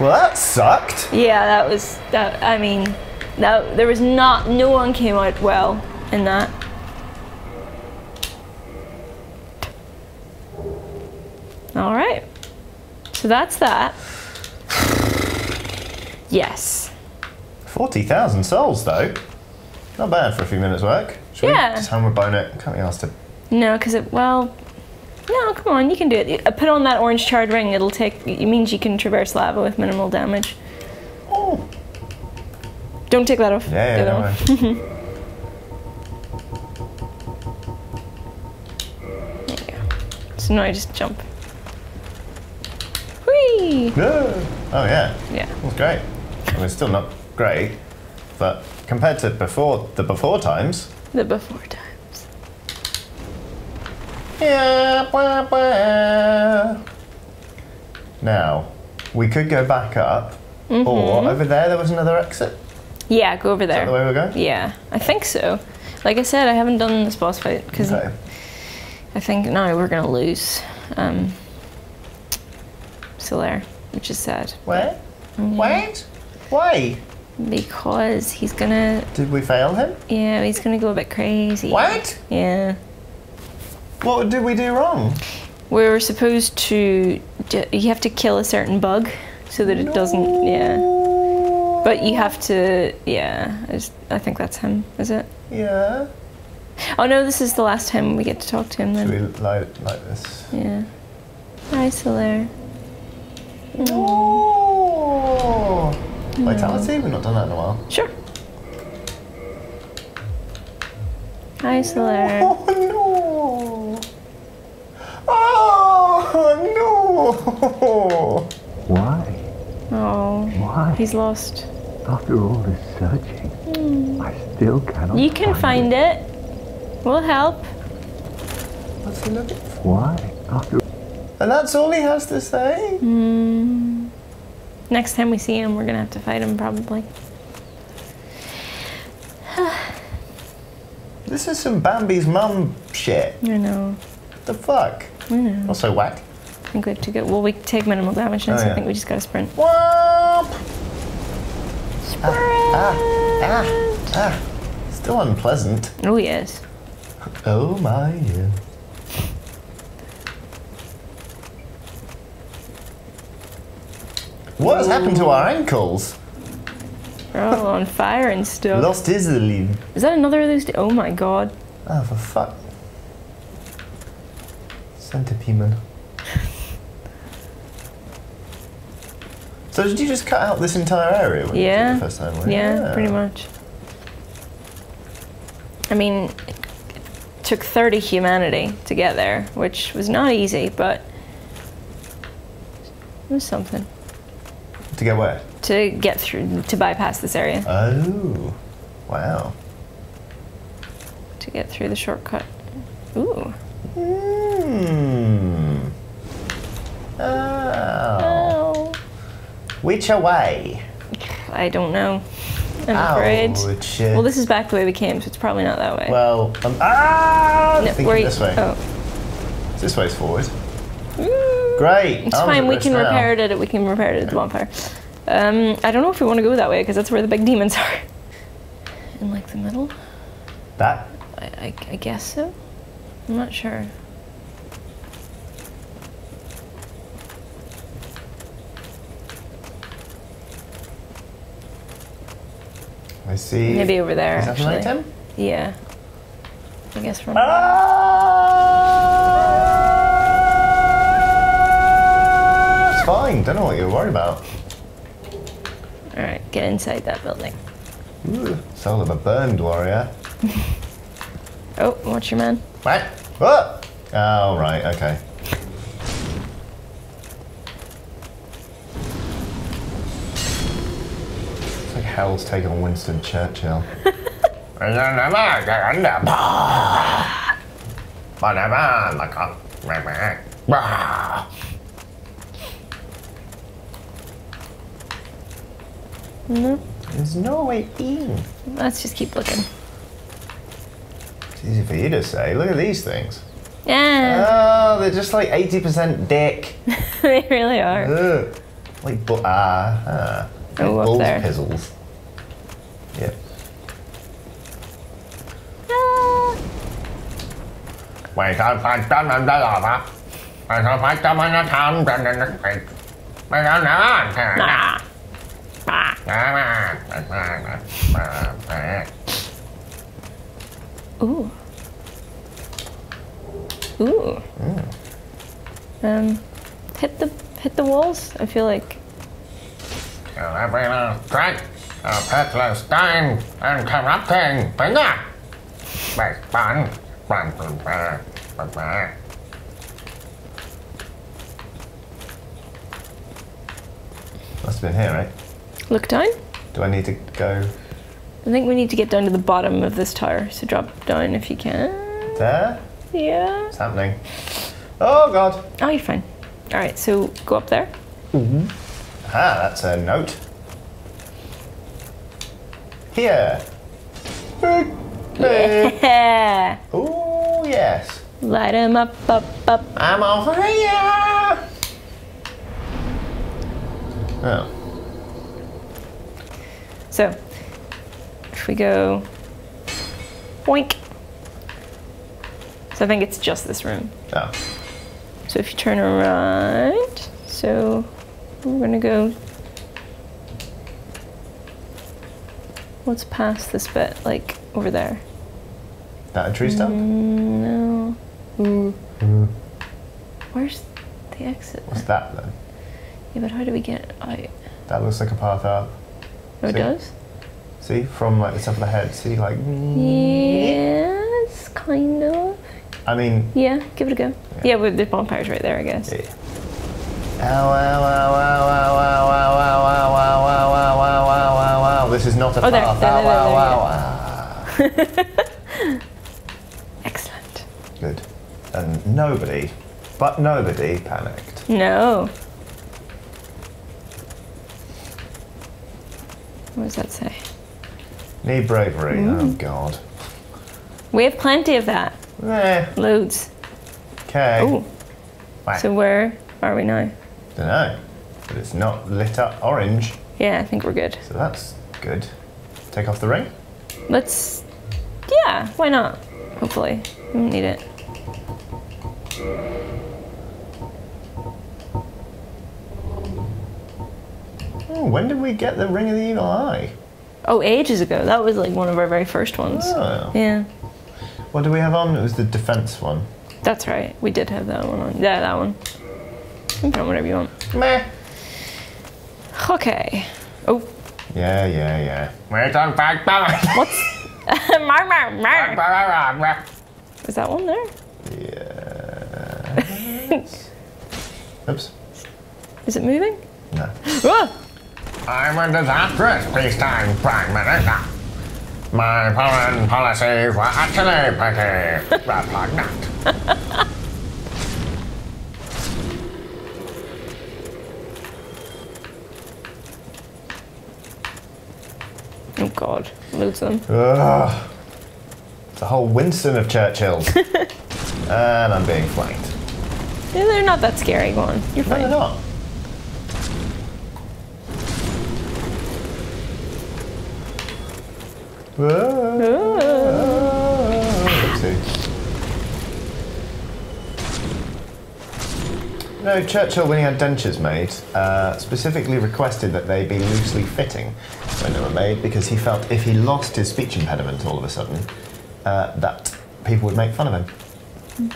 Well, that sucked. Yeah, that was that. I mean, that there was not. No one came out well in that. All right. So that's that. [SIGHS] Yes. 40,000 souls, though. Not bad for a few minutes' work. Should Yeah. we just hammer bone it? Can't be asked to. No, because it. Well. No, come on, you can do it. Uh, Put on that orange charred ring. It'll take. It means you can traverse lava with minimal damage. Oh! Don't take that off. Yeah, yeah, Get off. [LAUGHS] There you go. So now I just jump. Whee! No. Oh, yeah. Yeah. That's great. I mean, it's still not great, but compared to before the before times. The before times. Yeah. Blah, blah. Now, we could go back up, Mm-hmm. or over there there was another exit. Yeah, go over Is that there. the way we're going? Yeah, I think so. Like I said, I haven't done this boss fight because Okay. I think now we're gonna lose um, Solaire, which is sad Wait. Wait. Why? because he's gonna Did we fail him? yeah he's gonna go a bit crazy. What? Yeah, What did we do wrong? we were supposed to. You have to kill a certain bug so that it doesn't. Yeah, but you have to. Yeah, I, just, I think that's him. Is it? Yeah. Oh no, this is the last time we get to talk to him. Then. Should we like like this? Yeah. Hi, Solaire. Mm. Oh. Vitality? Mm. We've not done that in a while. Sure. Hi, Solaire. [LAUGHS] Oh no! Oh no! Why? Oh, Why? he's lost. After all this searching, hmm. I still cannot. You can find it. We'll help. What's he looking for? Why? After And that's all he has to say? Hmm. Next time we see him, we're gonna have to fight him probably. [SIGHS] This is some Bambi's mum shit. I know. The fuck? Know. Also whack. I think we have to go. Well, we take minimal damage now, Oh, so yeah. I think we just gotta sprint. Whoop! Sprint! Ah, ah, ah. Still unpleasant. Oh yes. Oh my. yeah. What has happened to our ankles? We're all on fire and stuff. Lost Izalith. Is that another of those? Oh my god. Oh, for fuck. Centipede. So did you just cut out this entire area when you did it Yeah. the first time? weren't? Yeah, pretty much. I mean, it took 30 humanity to get there, which was not easy, but it was something To get where? to get through, to bypass this area, Oh, wow. to get through the shortcut. Ooh. Hmm. Oh. Oh. Which way? I don't know. I'm afraid. Ouch. Well, this is back the way we came, so it's probably not that way. Well, um, ah! No, thinking this way. Oh. This way's forward. Mm. Great. It's arms fine. We can now. repair it. At, we can repair it at the bonfire. Um, I don't know if we want to go that way because that's where the big demons are. [LAUGHS] In like the middle. That? I, I, I guess so. I'm not sure. I see. Maybe over there. Is that an actually. Yeah. I guess from. Ah! It's fine. Don't know what you're worried about. All right, get inside that building. Ooh, soul of a burned warrior. [LAUGHS] Oh, watch your man. What? What? Oh, right. Okay. Hell's take on Winston Churchill. No, [LAUGHS] There's no way in. let's just keep looking. It's easy for you to say. Look at these things. Yeah, Oh, they're just like 80% dick. [LAUGHS] they really are. Ugh. Like, bu- ah, ah. Oh, up Bulls pizzles. ooh um hit the hit the walls I feel like Every strike, a peddler's dying and corrupting. Bring! Must have been here, right? look down. Do I need to go I think we need to get down to the bottom of this tower. So drop down if you can. there? Yeah. What's happening? Oh, God. Oh, you're fine. All right. So go up there. Ah, that's a note. Here. Yeah. Oh, yes. Light 'em up, up, up. I'm over here. Oh. So if we go, boink. So I think it's just this room. Oh. So if you turn around, so we're gonna go. What's past this bit? Like over there? That a tree stump? No. Where's the exit? What's that then? Yeah, but how do we get out? That looks like a path up. Oh, it does? See, from like the top of the head. See, like. Yes, kind of. I mean, Yeah, give it a go. Yeah, with the bonfire's right there, I guess. yeah. Ow, ow, ow, ow, ow, ow, ow, ow, ow, ow, ow, ow, ow, ow, ow, ow. This is not a Oh, there, path. there, Ow, there, ow, there, ow, ow. Excellent. Good. And nobody, but nobody panicked. No. What does that say? Need bravery. Mm. Oh, God. We have plenty of that. Eh, Loads. okay. Oh, Right. so where are we now? Don't know. But it's not lit up orange, Yeah, I think we're good. so that's good. Take off the ring. Let's. Yeah, why not? Hopefully. We don't need it. Oh, when did we get the ring of the evil eye? Oh, ages ago. That was like one of our very first ones. Oh. Yeah, What did we have on? It was the defense one. that's right. We did have that one on. Yeah, that one. You can put on whatever you want. Meh. Okay. Oh, Yeah, yeah, yeah. Wait on back what's. Is that one there? [LAUGHS] Oops. Is it moving? No. Ah! I'm a disastrous peacetime prime minister. My foreign policies were actually pretty [LAUGHS] repugnant. Oh God, loads of them. Ugh. It's a whole Winston of Churchill's. [LAUGHS] and I'm being flanked. Yeah, they're not that scary. Go on, you're No, they're fine. not. Oopsie. No, Churchill, when he had dentures made, uh, specifically requested that they be loosely fitting when they were made because he felt if he lost his speech impediment all of a sudden, uh, that people would make fun of him.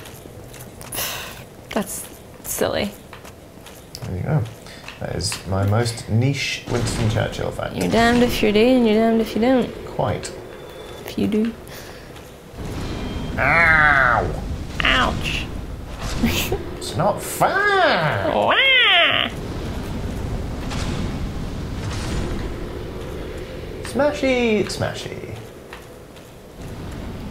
That's silly. There you go. That is my most niche Winston Churchill fact. You're damned if you do, and you're damned if you don't. Quite. If you do. Ow! Ouch. It's not! [LAUGHS] Wah! Smashy, smashy.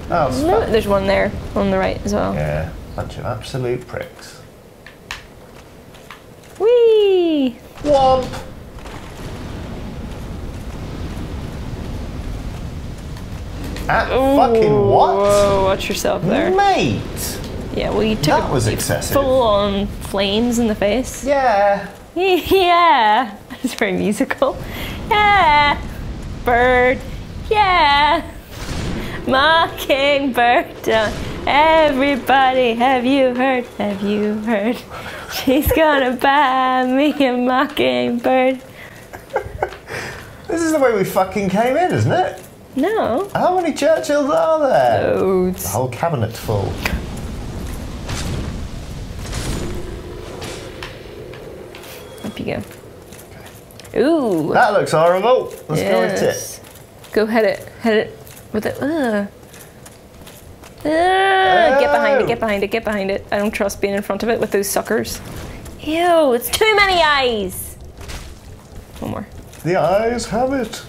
Oh, No, there's one there on the right as well. Yeah, bunch of absolute pricks. Whee! Womp! At fucking what? Whoa, watch yourself there. Mate! Yeah, well, you took That a was excessive. full on flames in the face. Yeah. [LAUGHS] Yeah, it's very musical. Yeah, bird. Yeah, mockingbird. Uh, everybody, have you heard? Have you heard? [LAUGHS] She's gonna buy me a mockingbird. This is the way we fucking came in, isn't it? No, How many Churchills are there? The loads. whole cabinet full. Up you go. Ooh. That looks horrible. Let's go with yes. Go head it. Head it with it. Ugh. Ugh, Get behind it, get oh. behind it, get behind it. I don't trust being in front of it with those suckers. Ew, it's too many eyes. One more. The eyes have it.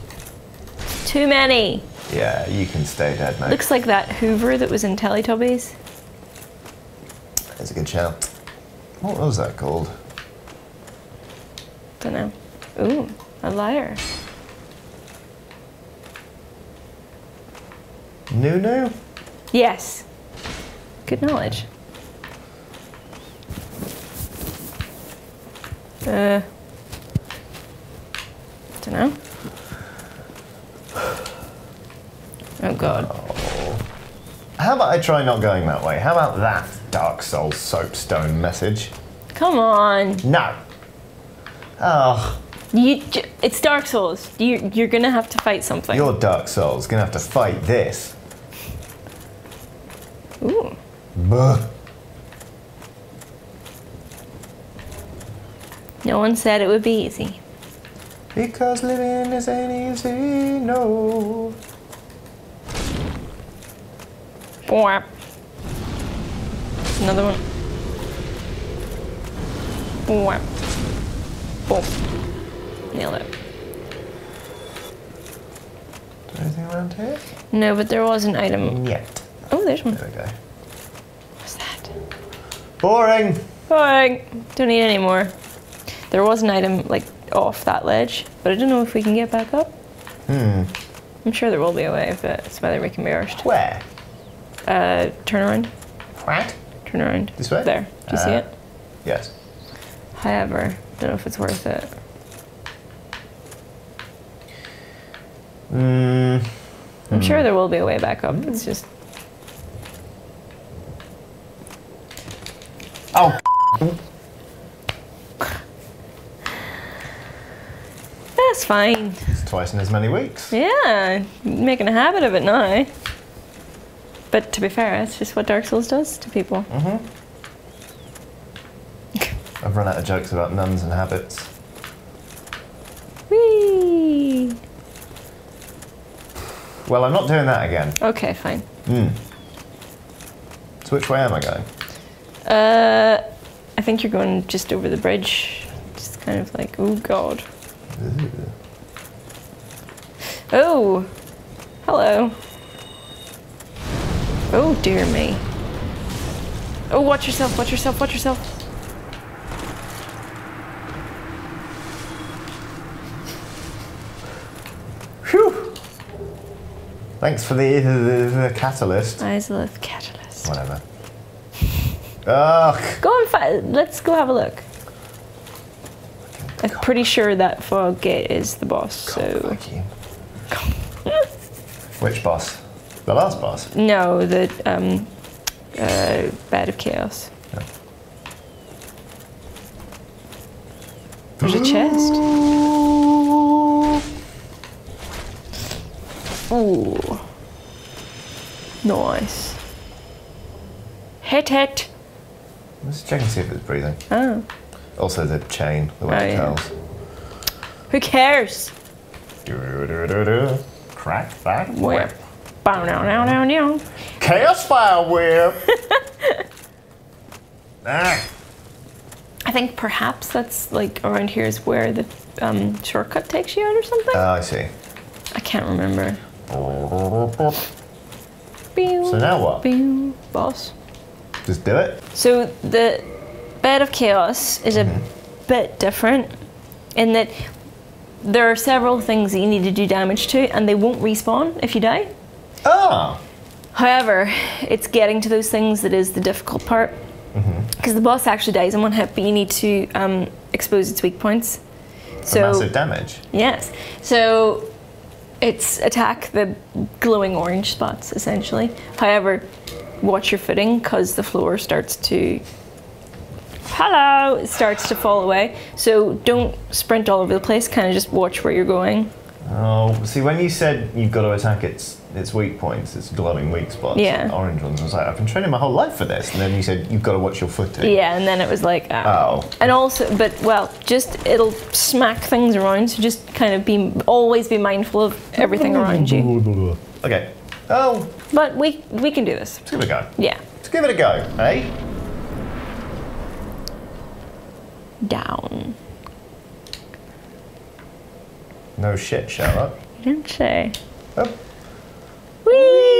Too many. Yeah, you can stay dead, mate. Looks like that Hoover that was in Teletubbies. That's a good shout. What was that called? Don't know. Ooh, a liar. Nunu? Yes. Good knowledge. Uh. Don't know. Oh god. Oh. How about I try not going that way? How about that Dark Souls soapstone message? Come on. No. Oh, You, it's Dark Souls. You, you're gonna have to fight something. your Dark Souls gonna have to fight this. Ooh. No one said it would be easy. Because living isn't easy, no. Bwap. Another one. Bwap. Boom. Nailed it. Anything around here? No, but there was an item. Yet. Oh, there's one. There we go. What's that? Boring. Alright, don't need any more. There was an item like off that ledge, but I don't know if we can get back up. Hmm. I'm sure there will be a way, but it's whether we can be arsed. Where? Uh, turn around. What? Turn around. This way? There. Do you see Uh, it? Yes. However, don't know if it's worth it. Mm, I'm sure there will be a way back up. It's just oh, that's fine. it's twice in as many weeks. Yeah, making a habit of it now. But to be fair, it's just what Dark Souls does to people. Mhm. I've run out of jokes about nuns and habits. Whee! Well, I'm not doing that again. Okay, fine. So which way am I going? Uh, I think you're going just over the bridge. Just kind of like, oh god. Oh, hello. Oh dear me. Oh, watch yourself, watch yourself, watch yourself. Phew! Thanks for the, the, the catalyst. Izalith Catalyst. Whatever. Ugh. Go and find, let's go have a look. I'm pretty sure that fog gate is the boss, so. Fuck you. [LAUGHS] Which boss? The last boss? No, the um, uh, Bed of Chaos. Yeah. There's a chest. Ooh. Nice. Hit it. Let's check and see if it's breathing. Oh. Also the chain, the way Oh, it yeah. Who cares? Crack that Whip. Bow now now now now. Chaos fire whip! [LAUGHS] ah. I think perhaps that's like around here is where the um, shortcut takes you out or something. Oh, I see. I can't remember. [LAUGHS] So now what? Boss. Just do it? So the bed of chaos is a mm-hmm. bit different in that there are several things that you need to do damage to, and they won't respawn if you die. Oh. However, it's getting to those things that is the difficult part. Mm-hmm. Because the boss actually dies in one hit, but you need to um, expose its weak points. For So massive damage. Yes. So it's attack the glowing orange spots essentially. However, watch your footing because the floor starts to hello it starts to fall away. So don't sprint all over the place. Kind of just watch where you're going. Oh, see, when you said you've got to attack its its weak points, its glowing weak spots, Yeah. orange ones, I was like, I've been training my whole life for this. And then you said you've got to watch your footing. Yeah, and then it was like ah. Oh. And also, but well, just it'll smack things around. So just kind of be always be mindful of everything around you. Okay. Oh, But we we can do this. let's give it a go. Yeah. Let's give it a go, eh? Down. No shit. You didn't say. Oh. Whee!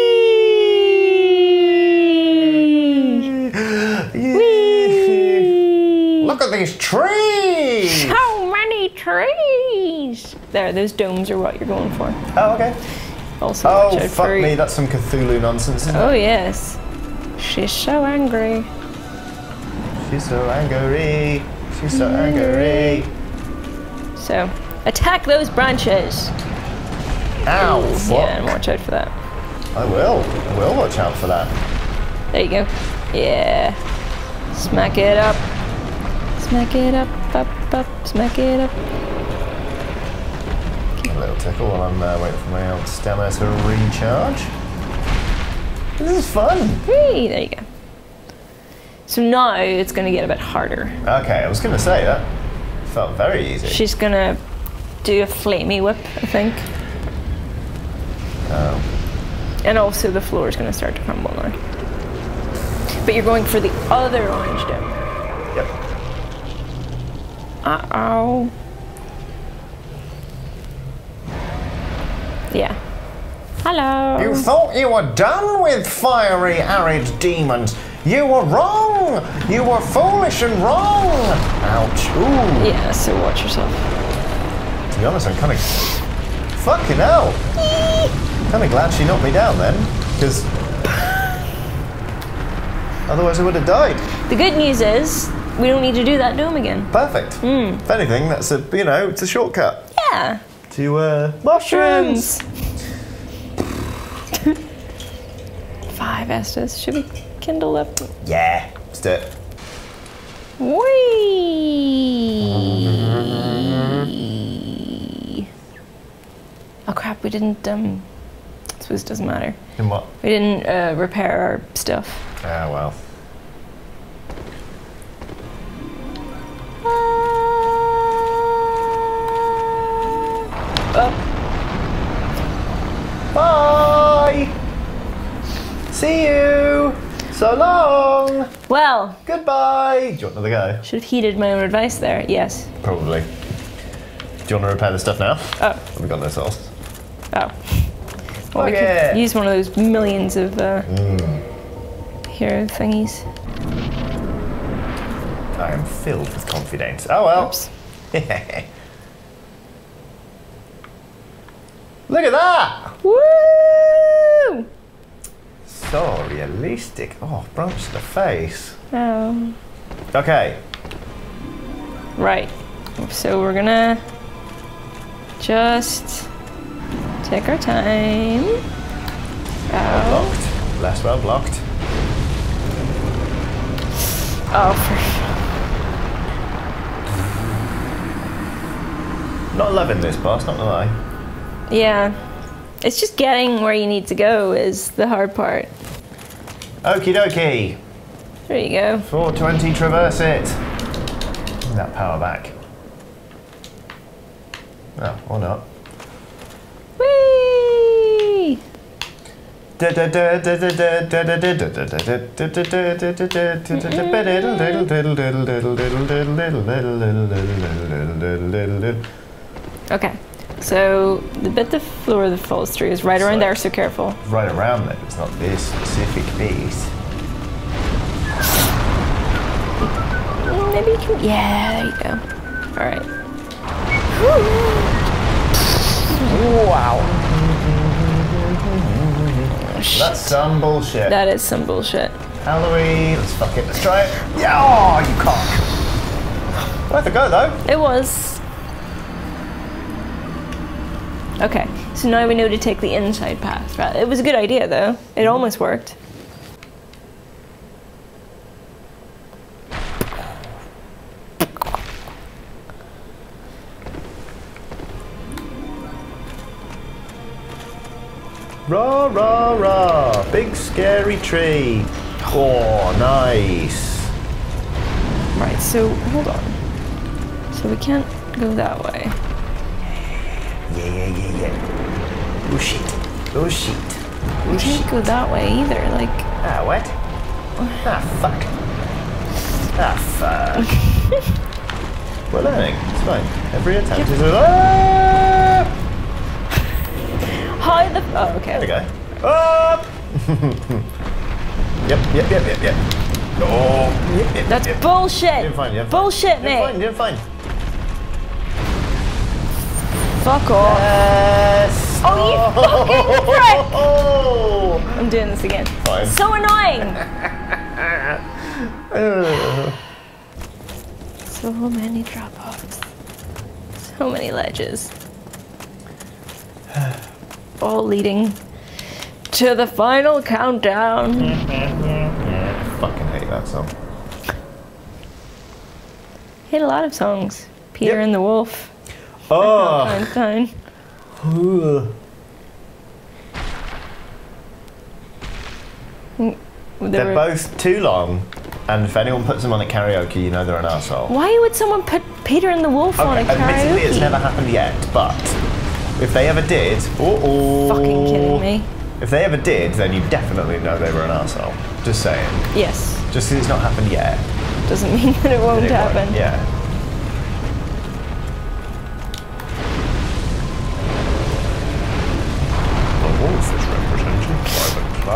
Look at these trees! So many trees! There, those domes are what you're going for. Oh, okay. Also, Oh, fuck me, that's some Cthulhu nonsense, Oh, it? yes. She's so angry. She's so angry. She's so angry. So, attack those branches. Ow. Yeah, and watch out for that. I will. I will watch out for that. There you go. Yeah. Smack it up. Smack it up, up, up. Smack it up. Tickle while I'm uh, waiting for my old stamina to recharge. This is fun. Whee! There you go. So now it's going to get a bit harder. Okay, I was going to say that felt very easy. She's going to do a flamey whip, I think. Oh. And also the floor is going to start to crumble now. But you're going for the other orange dome. Yep. Uh oh. Yeah. Hello. You thought you were done with fiery, arid demons. You were wrong. You were foolish and wrong. Ouch. Ooh. yeah, so watch yourself. To be honest, I'm kind of fucking hell. kind of glad she knocked me down then, because [LAUGHS] otherwise I would have died. The good news is we don't need to do that dome again. Perfect. Hmm. If anything, that's a you know it's a shortcut Yeah. to uh, mushrooms. Estus. Should we kindle up? Yeah, let's do it. Whee! Oh crap! We didn't. Um, it doesn't matter. In what? We didn't uh, repair our stuff. Ah well. Oh, Bye. See you. So long. well, Goodbye. Do you want another go? should have heeded my own advice there. Yes. Probably. Do you want to repair the stuff now? Oh, We've got no sauce. oh. Well, we could use one of those millions of uh, hero thingies. I am filled with confidence. Oh well. Oops. [LAUGHS] Look at that! Woo! So realistic. Oh, branch the face. Oh. Okay. Right. So we're gonna just take our time. Oh. Blocked. Less well blocked. Oh, for sure. Not loving this boss, not gonna lie. Yeah. It's just getting where you need to go is the hard part. Okie dokie. There you go. 420, traverse it. Bring that power back. Oh, or not. Whee! Okay. So the bit the floor that falls through is right around there, so careful. Right around there, it's not this specific piece. Maybe you can. Yeah, there you go. All right. Wow. Oh, that's some bullshit. That is some bullshit. Halloween, let's fuck it, let's try it. Yeah, oh, you cock. Worth a go though. It was. Okay, so now we know to take the inside path. Right? It was a good idea though. It almost worked. Rah, rah, rah. Big scary tree. Oh, nice. Right, so hold on. So we can't go that way. Yeah, yeah, yeah, yeah. Oh shit. Oh shit. Oh We shit. can't go that way either. Like, Ah, what? Ah, fuck. Ah, fuck. [LAUGHS] We're learning. It's fine. Every attempt is a. Ah! how the? Oh, okay. There we go. Up! [LAUGHS] yep, yep, yep, yep, yep. Oh, yep, yep, That's yep. bullshit. You're fine, you're fine. Bullshit, You're fine, mate. you're fine. Fuck off. Yes! Oh, you oh. fucking prick! Oh! [LAUGHS] I'm doing this again. Fine. So annoying. [LAUGHS] so many drop offs. So many ledges. [SIGHS] All leading to the final countdown. I [LAUGHS] fucking hate that song. Hate a lot of songs. Peter Yep. and the Wolf. Oh! Fine, fine. They're were- both too long, and if anyone puts them on at karaoke, you know they're an asshole. Why would someone put Peter and the Wolf on a karaoke? admittedly, it's never happened yet, but if they ever did, oh, Fucking kidding me. If they ever did, then you definitely know they were an asshole. Just saying. Yes. Just Just 'cause it's not happened yet. Doesn't mean [LAUGHS] that it won't it won't. happen. Yeah.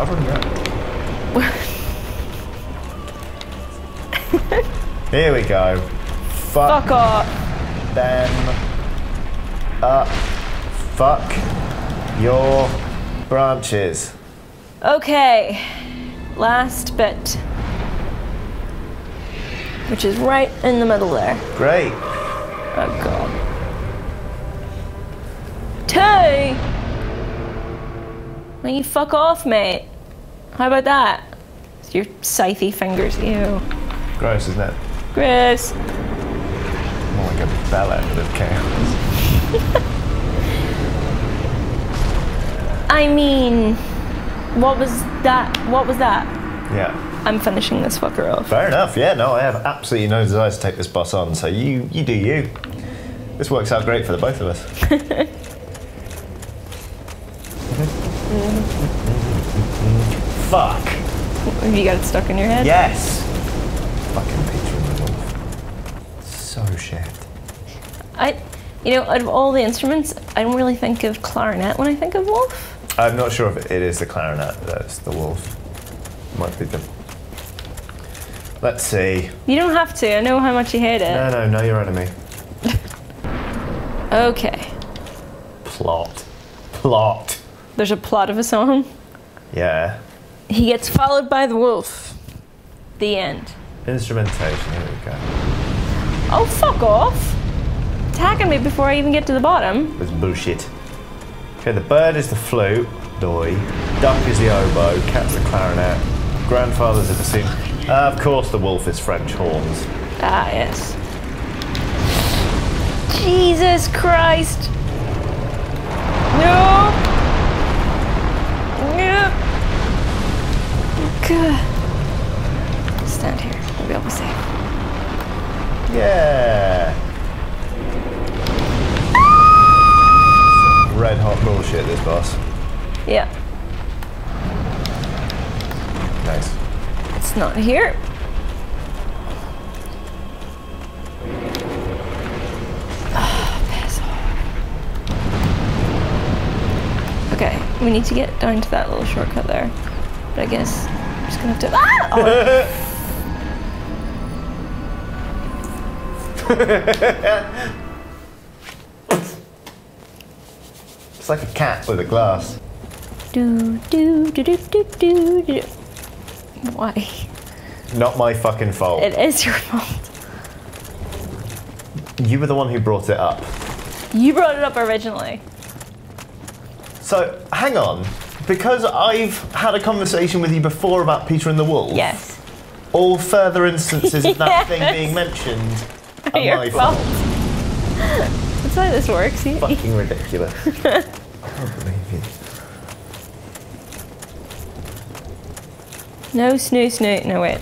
The. Here we go. Fuck, Fuck off. them up. Fuck your branches. Okay. Last bit. which is right in the middle there. Great. Oh god. Two! Now you fuck off, mate. How about that? Your scythy fingers. Ew. Gross, isn't it? Gross. More like a bell end of chaos. [LAUGHS] I mean, what was that? What was that? Yeah. I'm finishing this fucker off. Fair enough. Yeah, no, I have absolutely no desire to take this boss on, so you, you do you. This works out great for the both of us. [LAUGHS] Mm-hmm. Fuck. Have you got it stuck in your head? Yes. Fucking Peter and the Wolf. So shit. I, you know, out of all the instruments, I don't really think of clarinet when I think of wolf. I'm not sure if it is the clarinet that's the wolf. Might be the. Let's see. You don't have to. I know how much you hate it. No, no, know your enemy. Okay. Plot. Plot. There's a plot of a song. Yeah. He gets followed by the wolf. The end. Instrumentation. Here we go. Oh, fuck off! Attacking me before I even get to the bottom. That's bullshit. Okay, the bird is the flute, doy. Duck is the oboe. Cat's the clarinet. Grandfather's a bassoon. Uh, of course, the wolf is French horns. Ah, yes. Jesus Christ! No! No! God. Stand here. We'll be able to safe. Yeah. Red hot bullshit, this boss. Yeah, Nice. it's not here. Ah. Okay, we need to get down to that little shortcut there. But I guess just gonna have to. Ah! Oh, [LAUGHS] It's like a cat with a glass. do, do, do, do, do, do, do. Why? Not my fucking fault. It is your fault. You were the one who brought it up. You brought it up originally. So, hang on. Because I've had a conversation with you before about Peter and the Wolf, Yes. all further instances of that [LAUGHS] thing being mentioned are Your my fault. That's how this works. Eh? Fucking ridiculous. [LAUGHS] I can't believe you. no snoo snoo. No wait.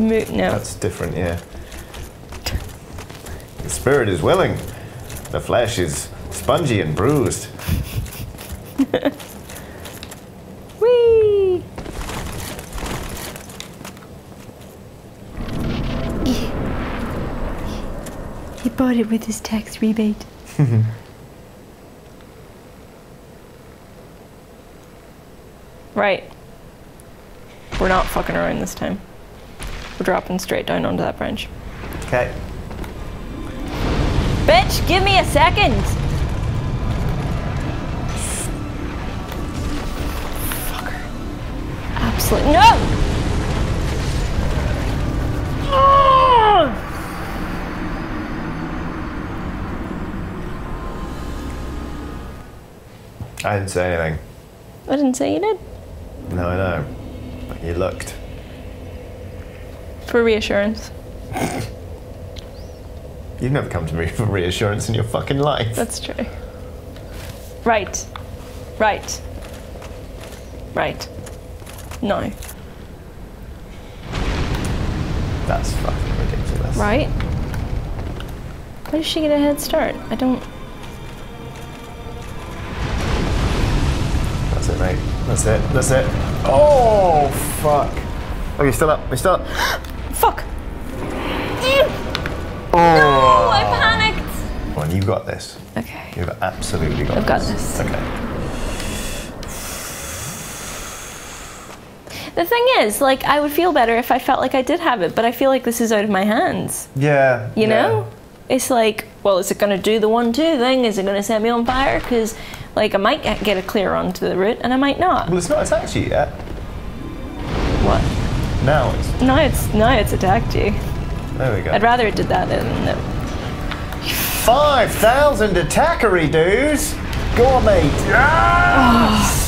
Moo, no. That's different, yeah. The spirit is willing, the flesh is spongy and bruised. [LAUGHS] Whee! He bought it with his tax rebate. [LAUGHS] right. We're not fucking around this time. We're dropping straight down onto that branch. Okay. Bitch, give me a second! No! I didn't say anything. I didn't say you did. No, I know. But you looked. For reassurance. [LAUGHS] You've never come to me [LAUGHS] for reassurance in your fucking life. That's true. Right. Right. Right. No. That's fucking ridiculous. Right? Why does she get a head start? I don't. That's it, mate. That's it. That's it. Oh, fuck. Oh, you're still up. You're still up. [GASPS] Fuck! Oh. No, I oh. panicked! Come on, you've got this. Okay. You've absolutely got I've got this. this. Okay. The thing is, like, I would feel better if I felt like I did have it, but I feel like this is out of my hands. Yeah. You yeah. know? It's like, well, is it going to do the one two thing? Is it going to set me on fire? Because, like, I might get a clear onto the route and I might not. Well, it's not attacked you yet. What? Now it's. Now it's now it's attacked you. There we go. I'd rather it did that than no. 5,000 attackery dudes! Go on, mate! Yes!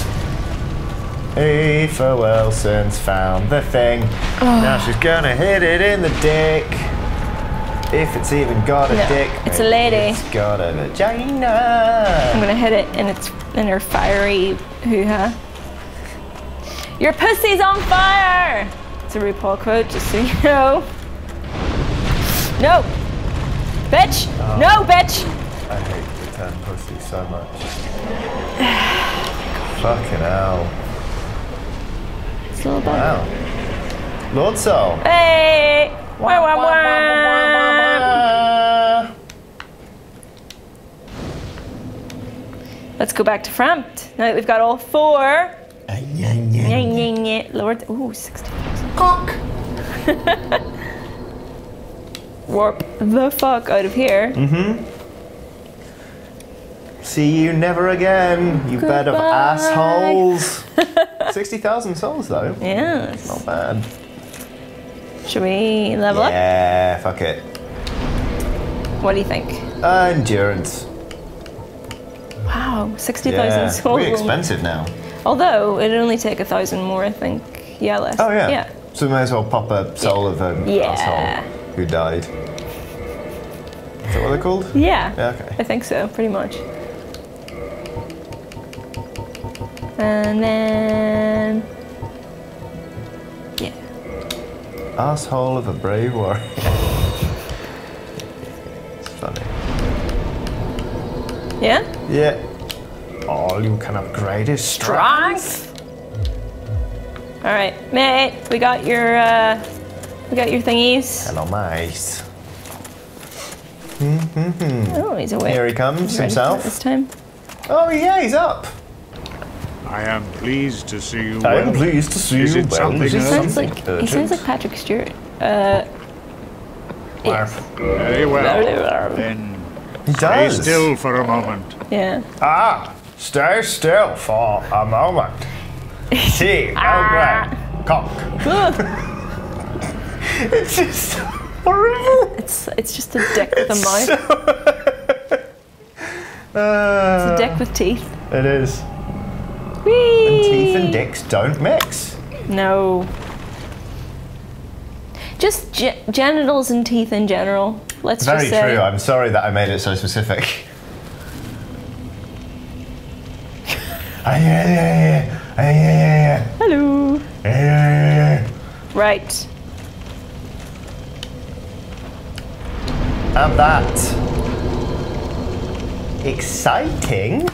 Aoife Wilson's found the thing. Oh. Now she's gonna hit it in the dick. If it's even got a No, dick. it's a lady. It's got a I'm gonna hit it in its in her fiery hoo ha. Your pussy's on fire! It's a RuPaul quote, just so you know. No! Bitch! Oh. No, bitch! I hate the term pussy so much. [SIGHS] Fucking hell. It's a little bit. Wow. Lord Soul. Hey! Wah, wah, wah. Let's go back to Frampt. Now that we've got all four. Nyeh, nyeh, nyeh. Lord. Ooh, 60,000. Cock. [LAUGHS] Warp the fuck out of here. Mm hmm See you never again, you bed of assholes. [LAUGHS] 60,000 souls though. Yes. Not bad. Should we level up? Yeah, fuck it. What do you think? Uh, endurance. Wow, 60,000 Yeah, souls. really expensive now. Although, it'd only take a thousand more, I think. Yeah, less. Oh yeah. Yeah. So we may as well pop a soul of an Yeah. asshole who died. Is that what they're called? Yeah. Yeah, okay. I think so, pretty much. And then. Asshole of a brave warrior. [LAUGHS] it's funny. Yeah? Yeah. All you can upgrade is strength. All right, mate. We got your. Uh, we got your thingies. Hello, mice. Oh, he's awake. Here he comes He's it This time. Oh yeah, he's up. I am pleased to see you. I am well. pleased to see Is you. it well. something Is it else? Sounds something like he sounds like Patrick Stewart. Uh, yes. Very well. Then He stay does. still for a moment. Yeah. Ah, stay still for a moment. See, [LAUGHS] Ah. oh great. Cock. [LAUGHS] it's just horrible. It's it's just a dick with a mouth. Uh, [LAUGHS] It's a dick with teeth. It is. Whee! Teeth and dicks don't mix. No. Just ge- genitals and teeth in general. Let's Very just say. true. I'm sorry that I made it so specific. Yeah, yeah, yeah. Yeah, yeah, Hello. Right. And that. Exciting.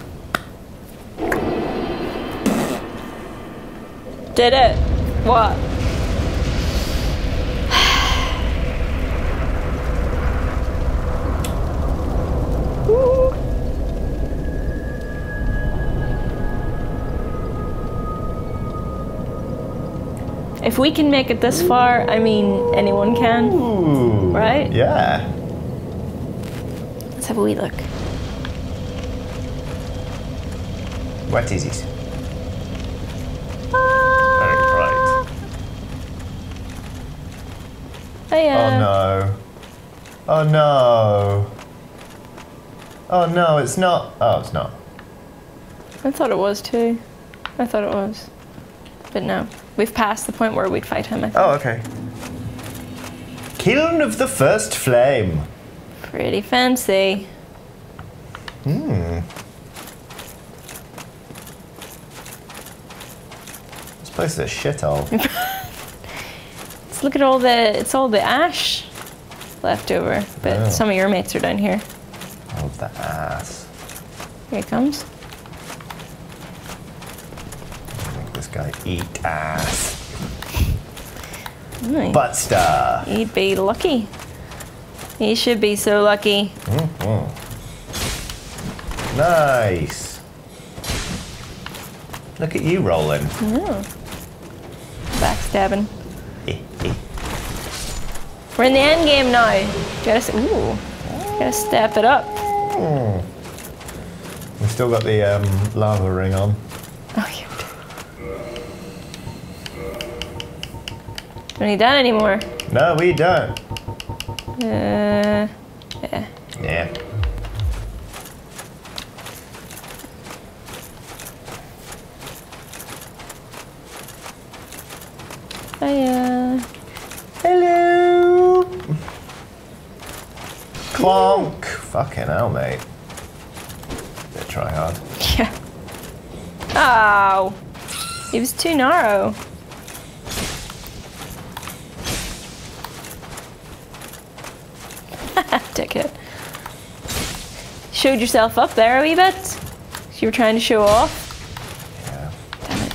Did it. What? If we can make it this far, I mean, anyone can. Ooh. Right? Yeah. Let's have a wee look. Wet easies. Hey, uh, Oh no. Oh no. Oh no, it's not. Oh, it's not. I thought it was too. I thought it was. But no. We've passed the point where we'd fight him, I think. Oh, okay. Kiln of the First Flame. Pretty fancy. Hmm. This place is a shithole. [LAUGHS] Look at all the. It's all the ash left over. But Oh. some of your mates are down here. oh, the ass. Here it comes. Make this guy eat ass. Nice. Butt star. He'd be lucky. He should be so lucky. Hmm. Nice. Look at you rolling. Backstabbing. We're in the end game now. Gotta, ooh, gotta step it up. We've still got the um, lava ring on. Oh, yeah. Don't need that anymore. No, we don't. Uh, yeah. Yeah. Hiya. Hello. Clonk. Fucking hell, mate. Bit try hard. Yeah. Oh. It was too narrow. [LAUGHS] Dickhead. Showed yourself up there a wee bit. You were trying to show off. Yeah. Damn it.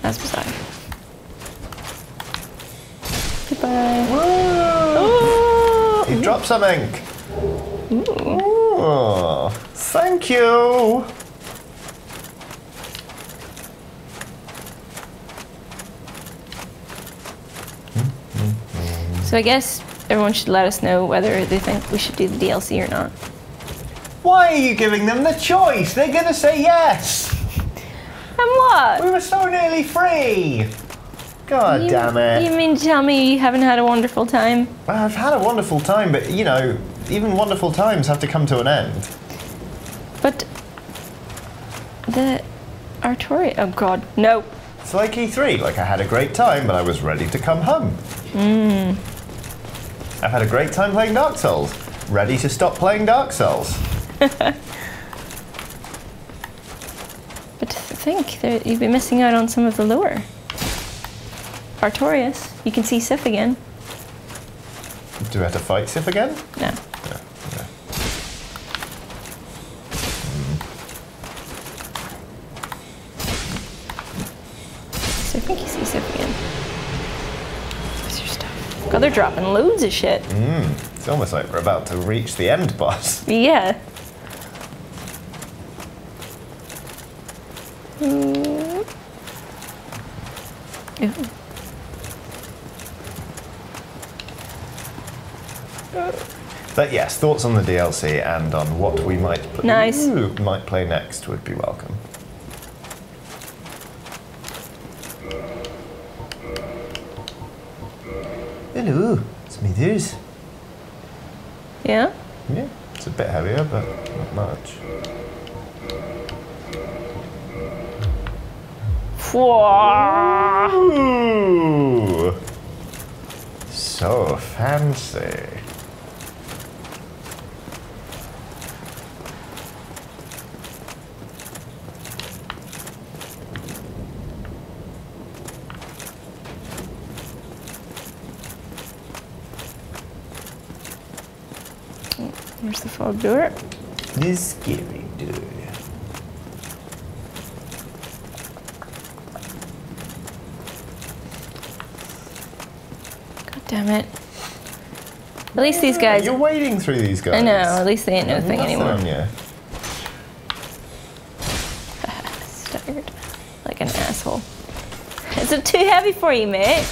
That's bizarre. Goodbye. Whoa! Oh! You dropped something. Ooh. Thank you. So I guess everyone should let us know whether they think we should do the DLC or not. Why are you giving them the choice? They're gonna say yes. And what? We were so nearly free. God You- damn it. You mean to tell me you haven't had a wonderful time? I've had a wonderful time, but you know, even wonderful times have to come to an end. But the Artoria. Oh God, no. It's like E3. Like I had a great time, but I was ready to come home. Hmm. I've had a great time playing Dark Souls. Ready to stop playing Dark Souls. [LAUGHS] But think that you'd be missing out on some of the lore. Artorias. You can see Sif again. Do we have to fight Sif again? No. They're dropping loads of shit. It's almost like we're about to reach the end boss. Yeah. Mm. But yes, thoughts on the DLC and on what we might play, Nice. Might play next would be welcome. Hello, it's me, Smithers. Yeah? Yeah, it's a bit heavier, but not much. Whoa. So fancy. The fog door. This scary dude. God damn it. At least these guys. You're wading through these guys. I know, at least they ain't no thing Nothing anymore. on you. Staggered. Like an asshole. Is it too heavy for you, mate?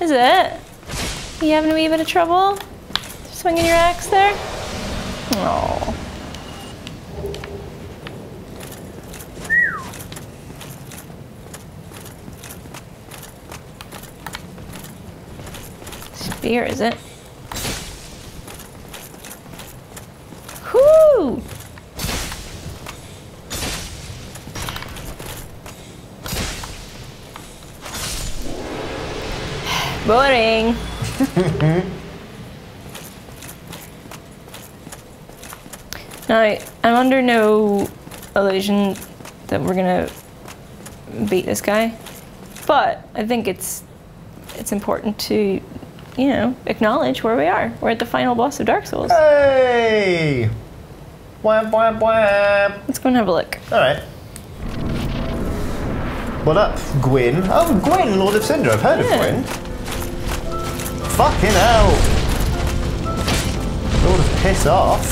Is it? You having a wee bit of trouble? Swinging your axe there? Oh. Spear, is it? Whoo! [SIGHS] Boring. [LAUGHS] now, I'm under no illusion that we're gonna beat this guy, but I think it's it's important to, you know, acknowledge where we are. We're at the final boss of Dark Souls. Hey! Wham, wham, wham. Let's go and have a look. Alright. What up, Gwyn? Oh, Gwyn, Lord of Cinder. I've heard Yeah. of Gwyn. Fucking hell. Lord of Piss Off.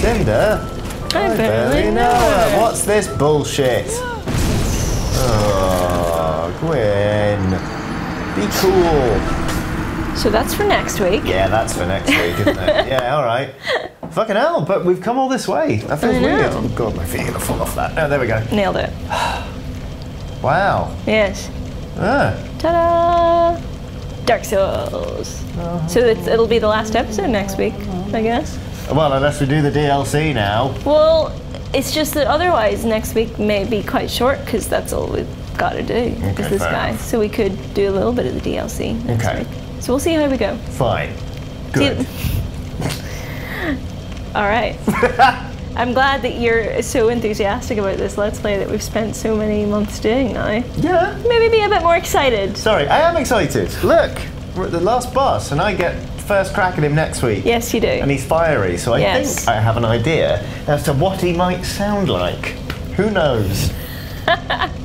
Cinder? I barely know her. her. What's this bullshit? Oh, Gwyn. Be cool. So that's for next week. Yeah, that's for next week, isn't it? [LAUGHS] Yeah, all right. Fucking hell, but we've come all this way. That feels I weird. Oh, God, my feet are gonna fall off that. Oh, there we go. Nailed it. Wow. Yes. Ah. Ta-da! Dark Souls. Uh-huh. So it's, it'll be the last episode next week, I guess. Well, unless we do the DLC now. Well, it's just that otherwise next week may be quite short because that's all we've got to do Okay, is this guy. enough. So we could do a little bit of the DLC next Okay. week. So we'll see how we go. Fine. Good. [LAUGHS] All right. [LAUGHS] I'm glad that you're so enthusiastic about this Let's Play that we've spent so many months doing now. Yeah. Maybe be a bit more excited. Sorry, I am excited. Look, we're at the last boss, and I get first crack at him next week. Yes, you do. And he's fiery, so I Yes. think I have an idea as to what he might sound like. Who knows? [LAUGHS]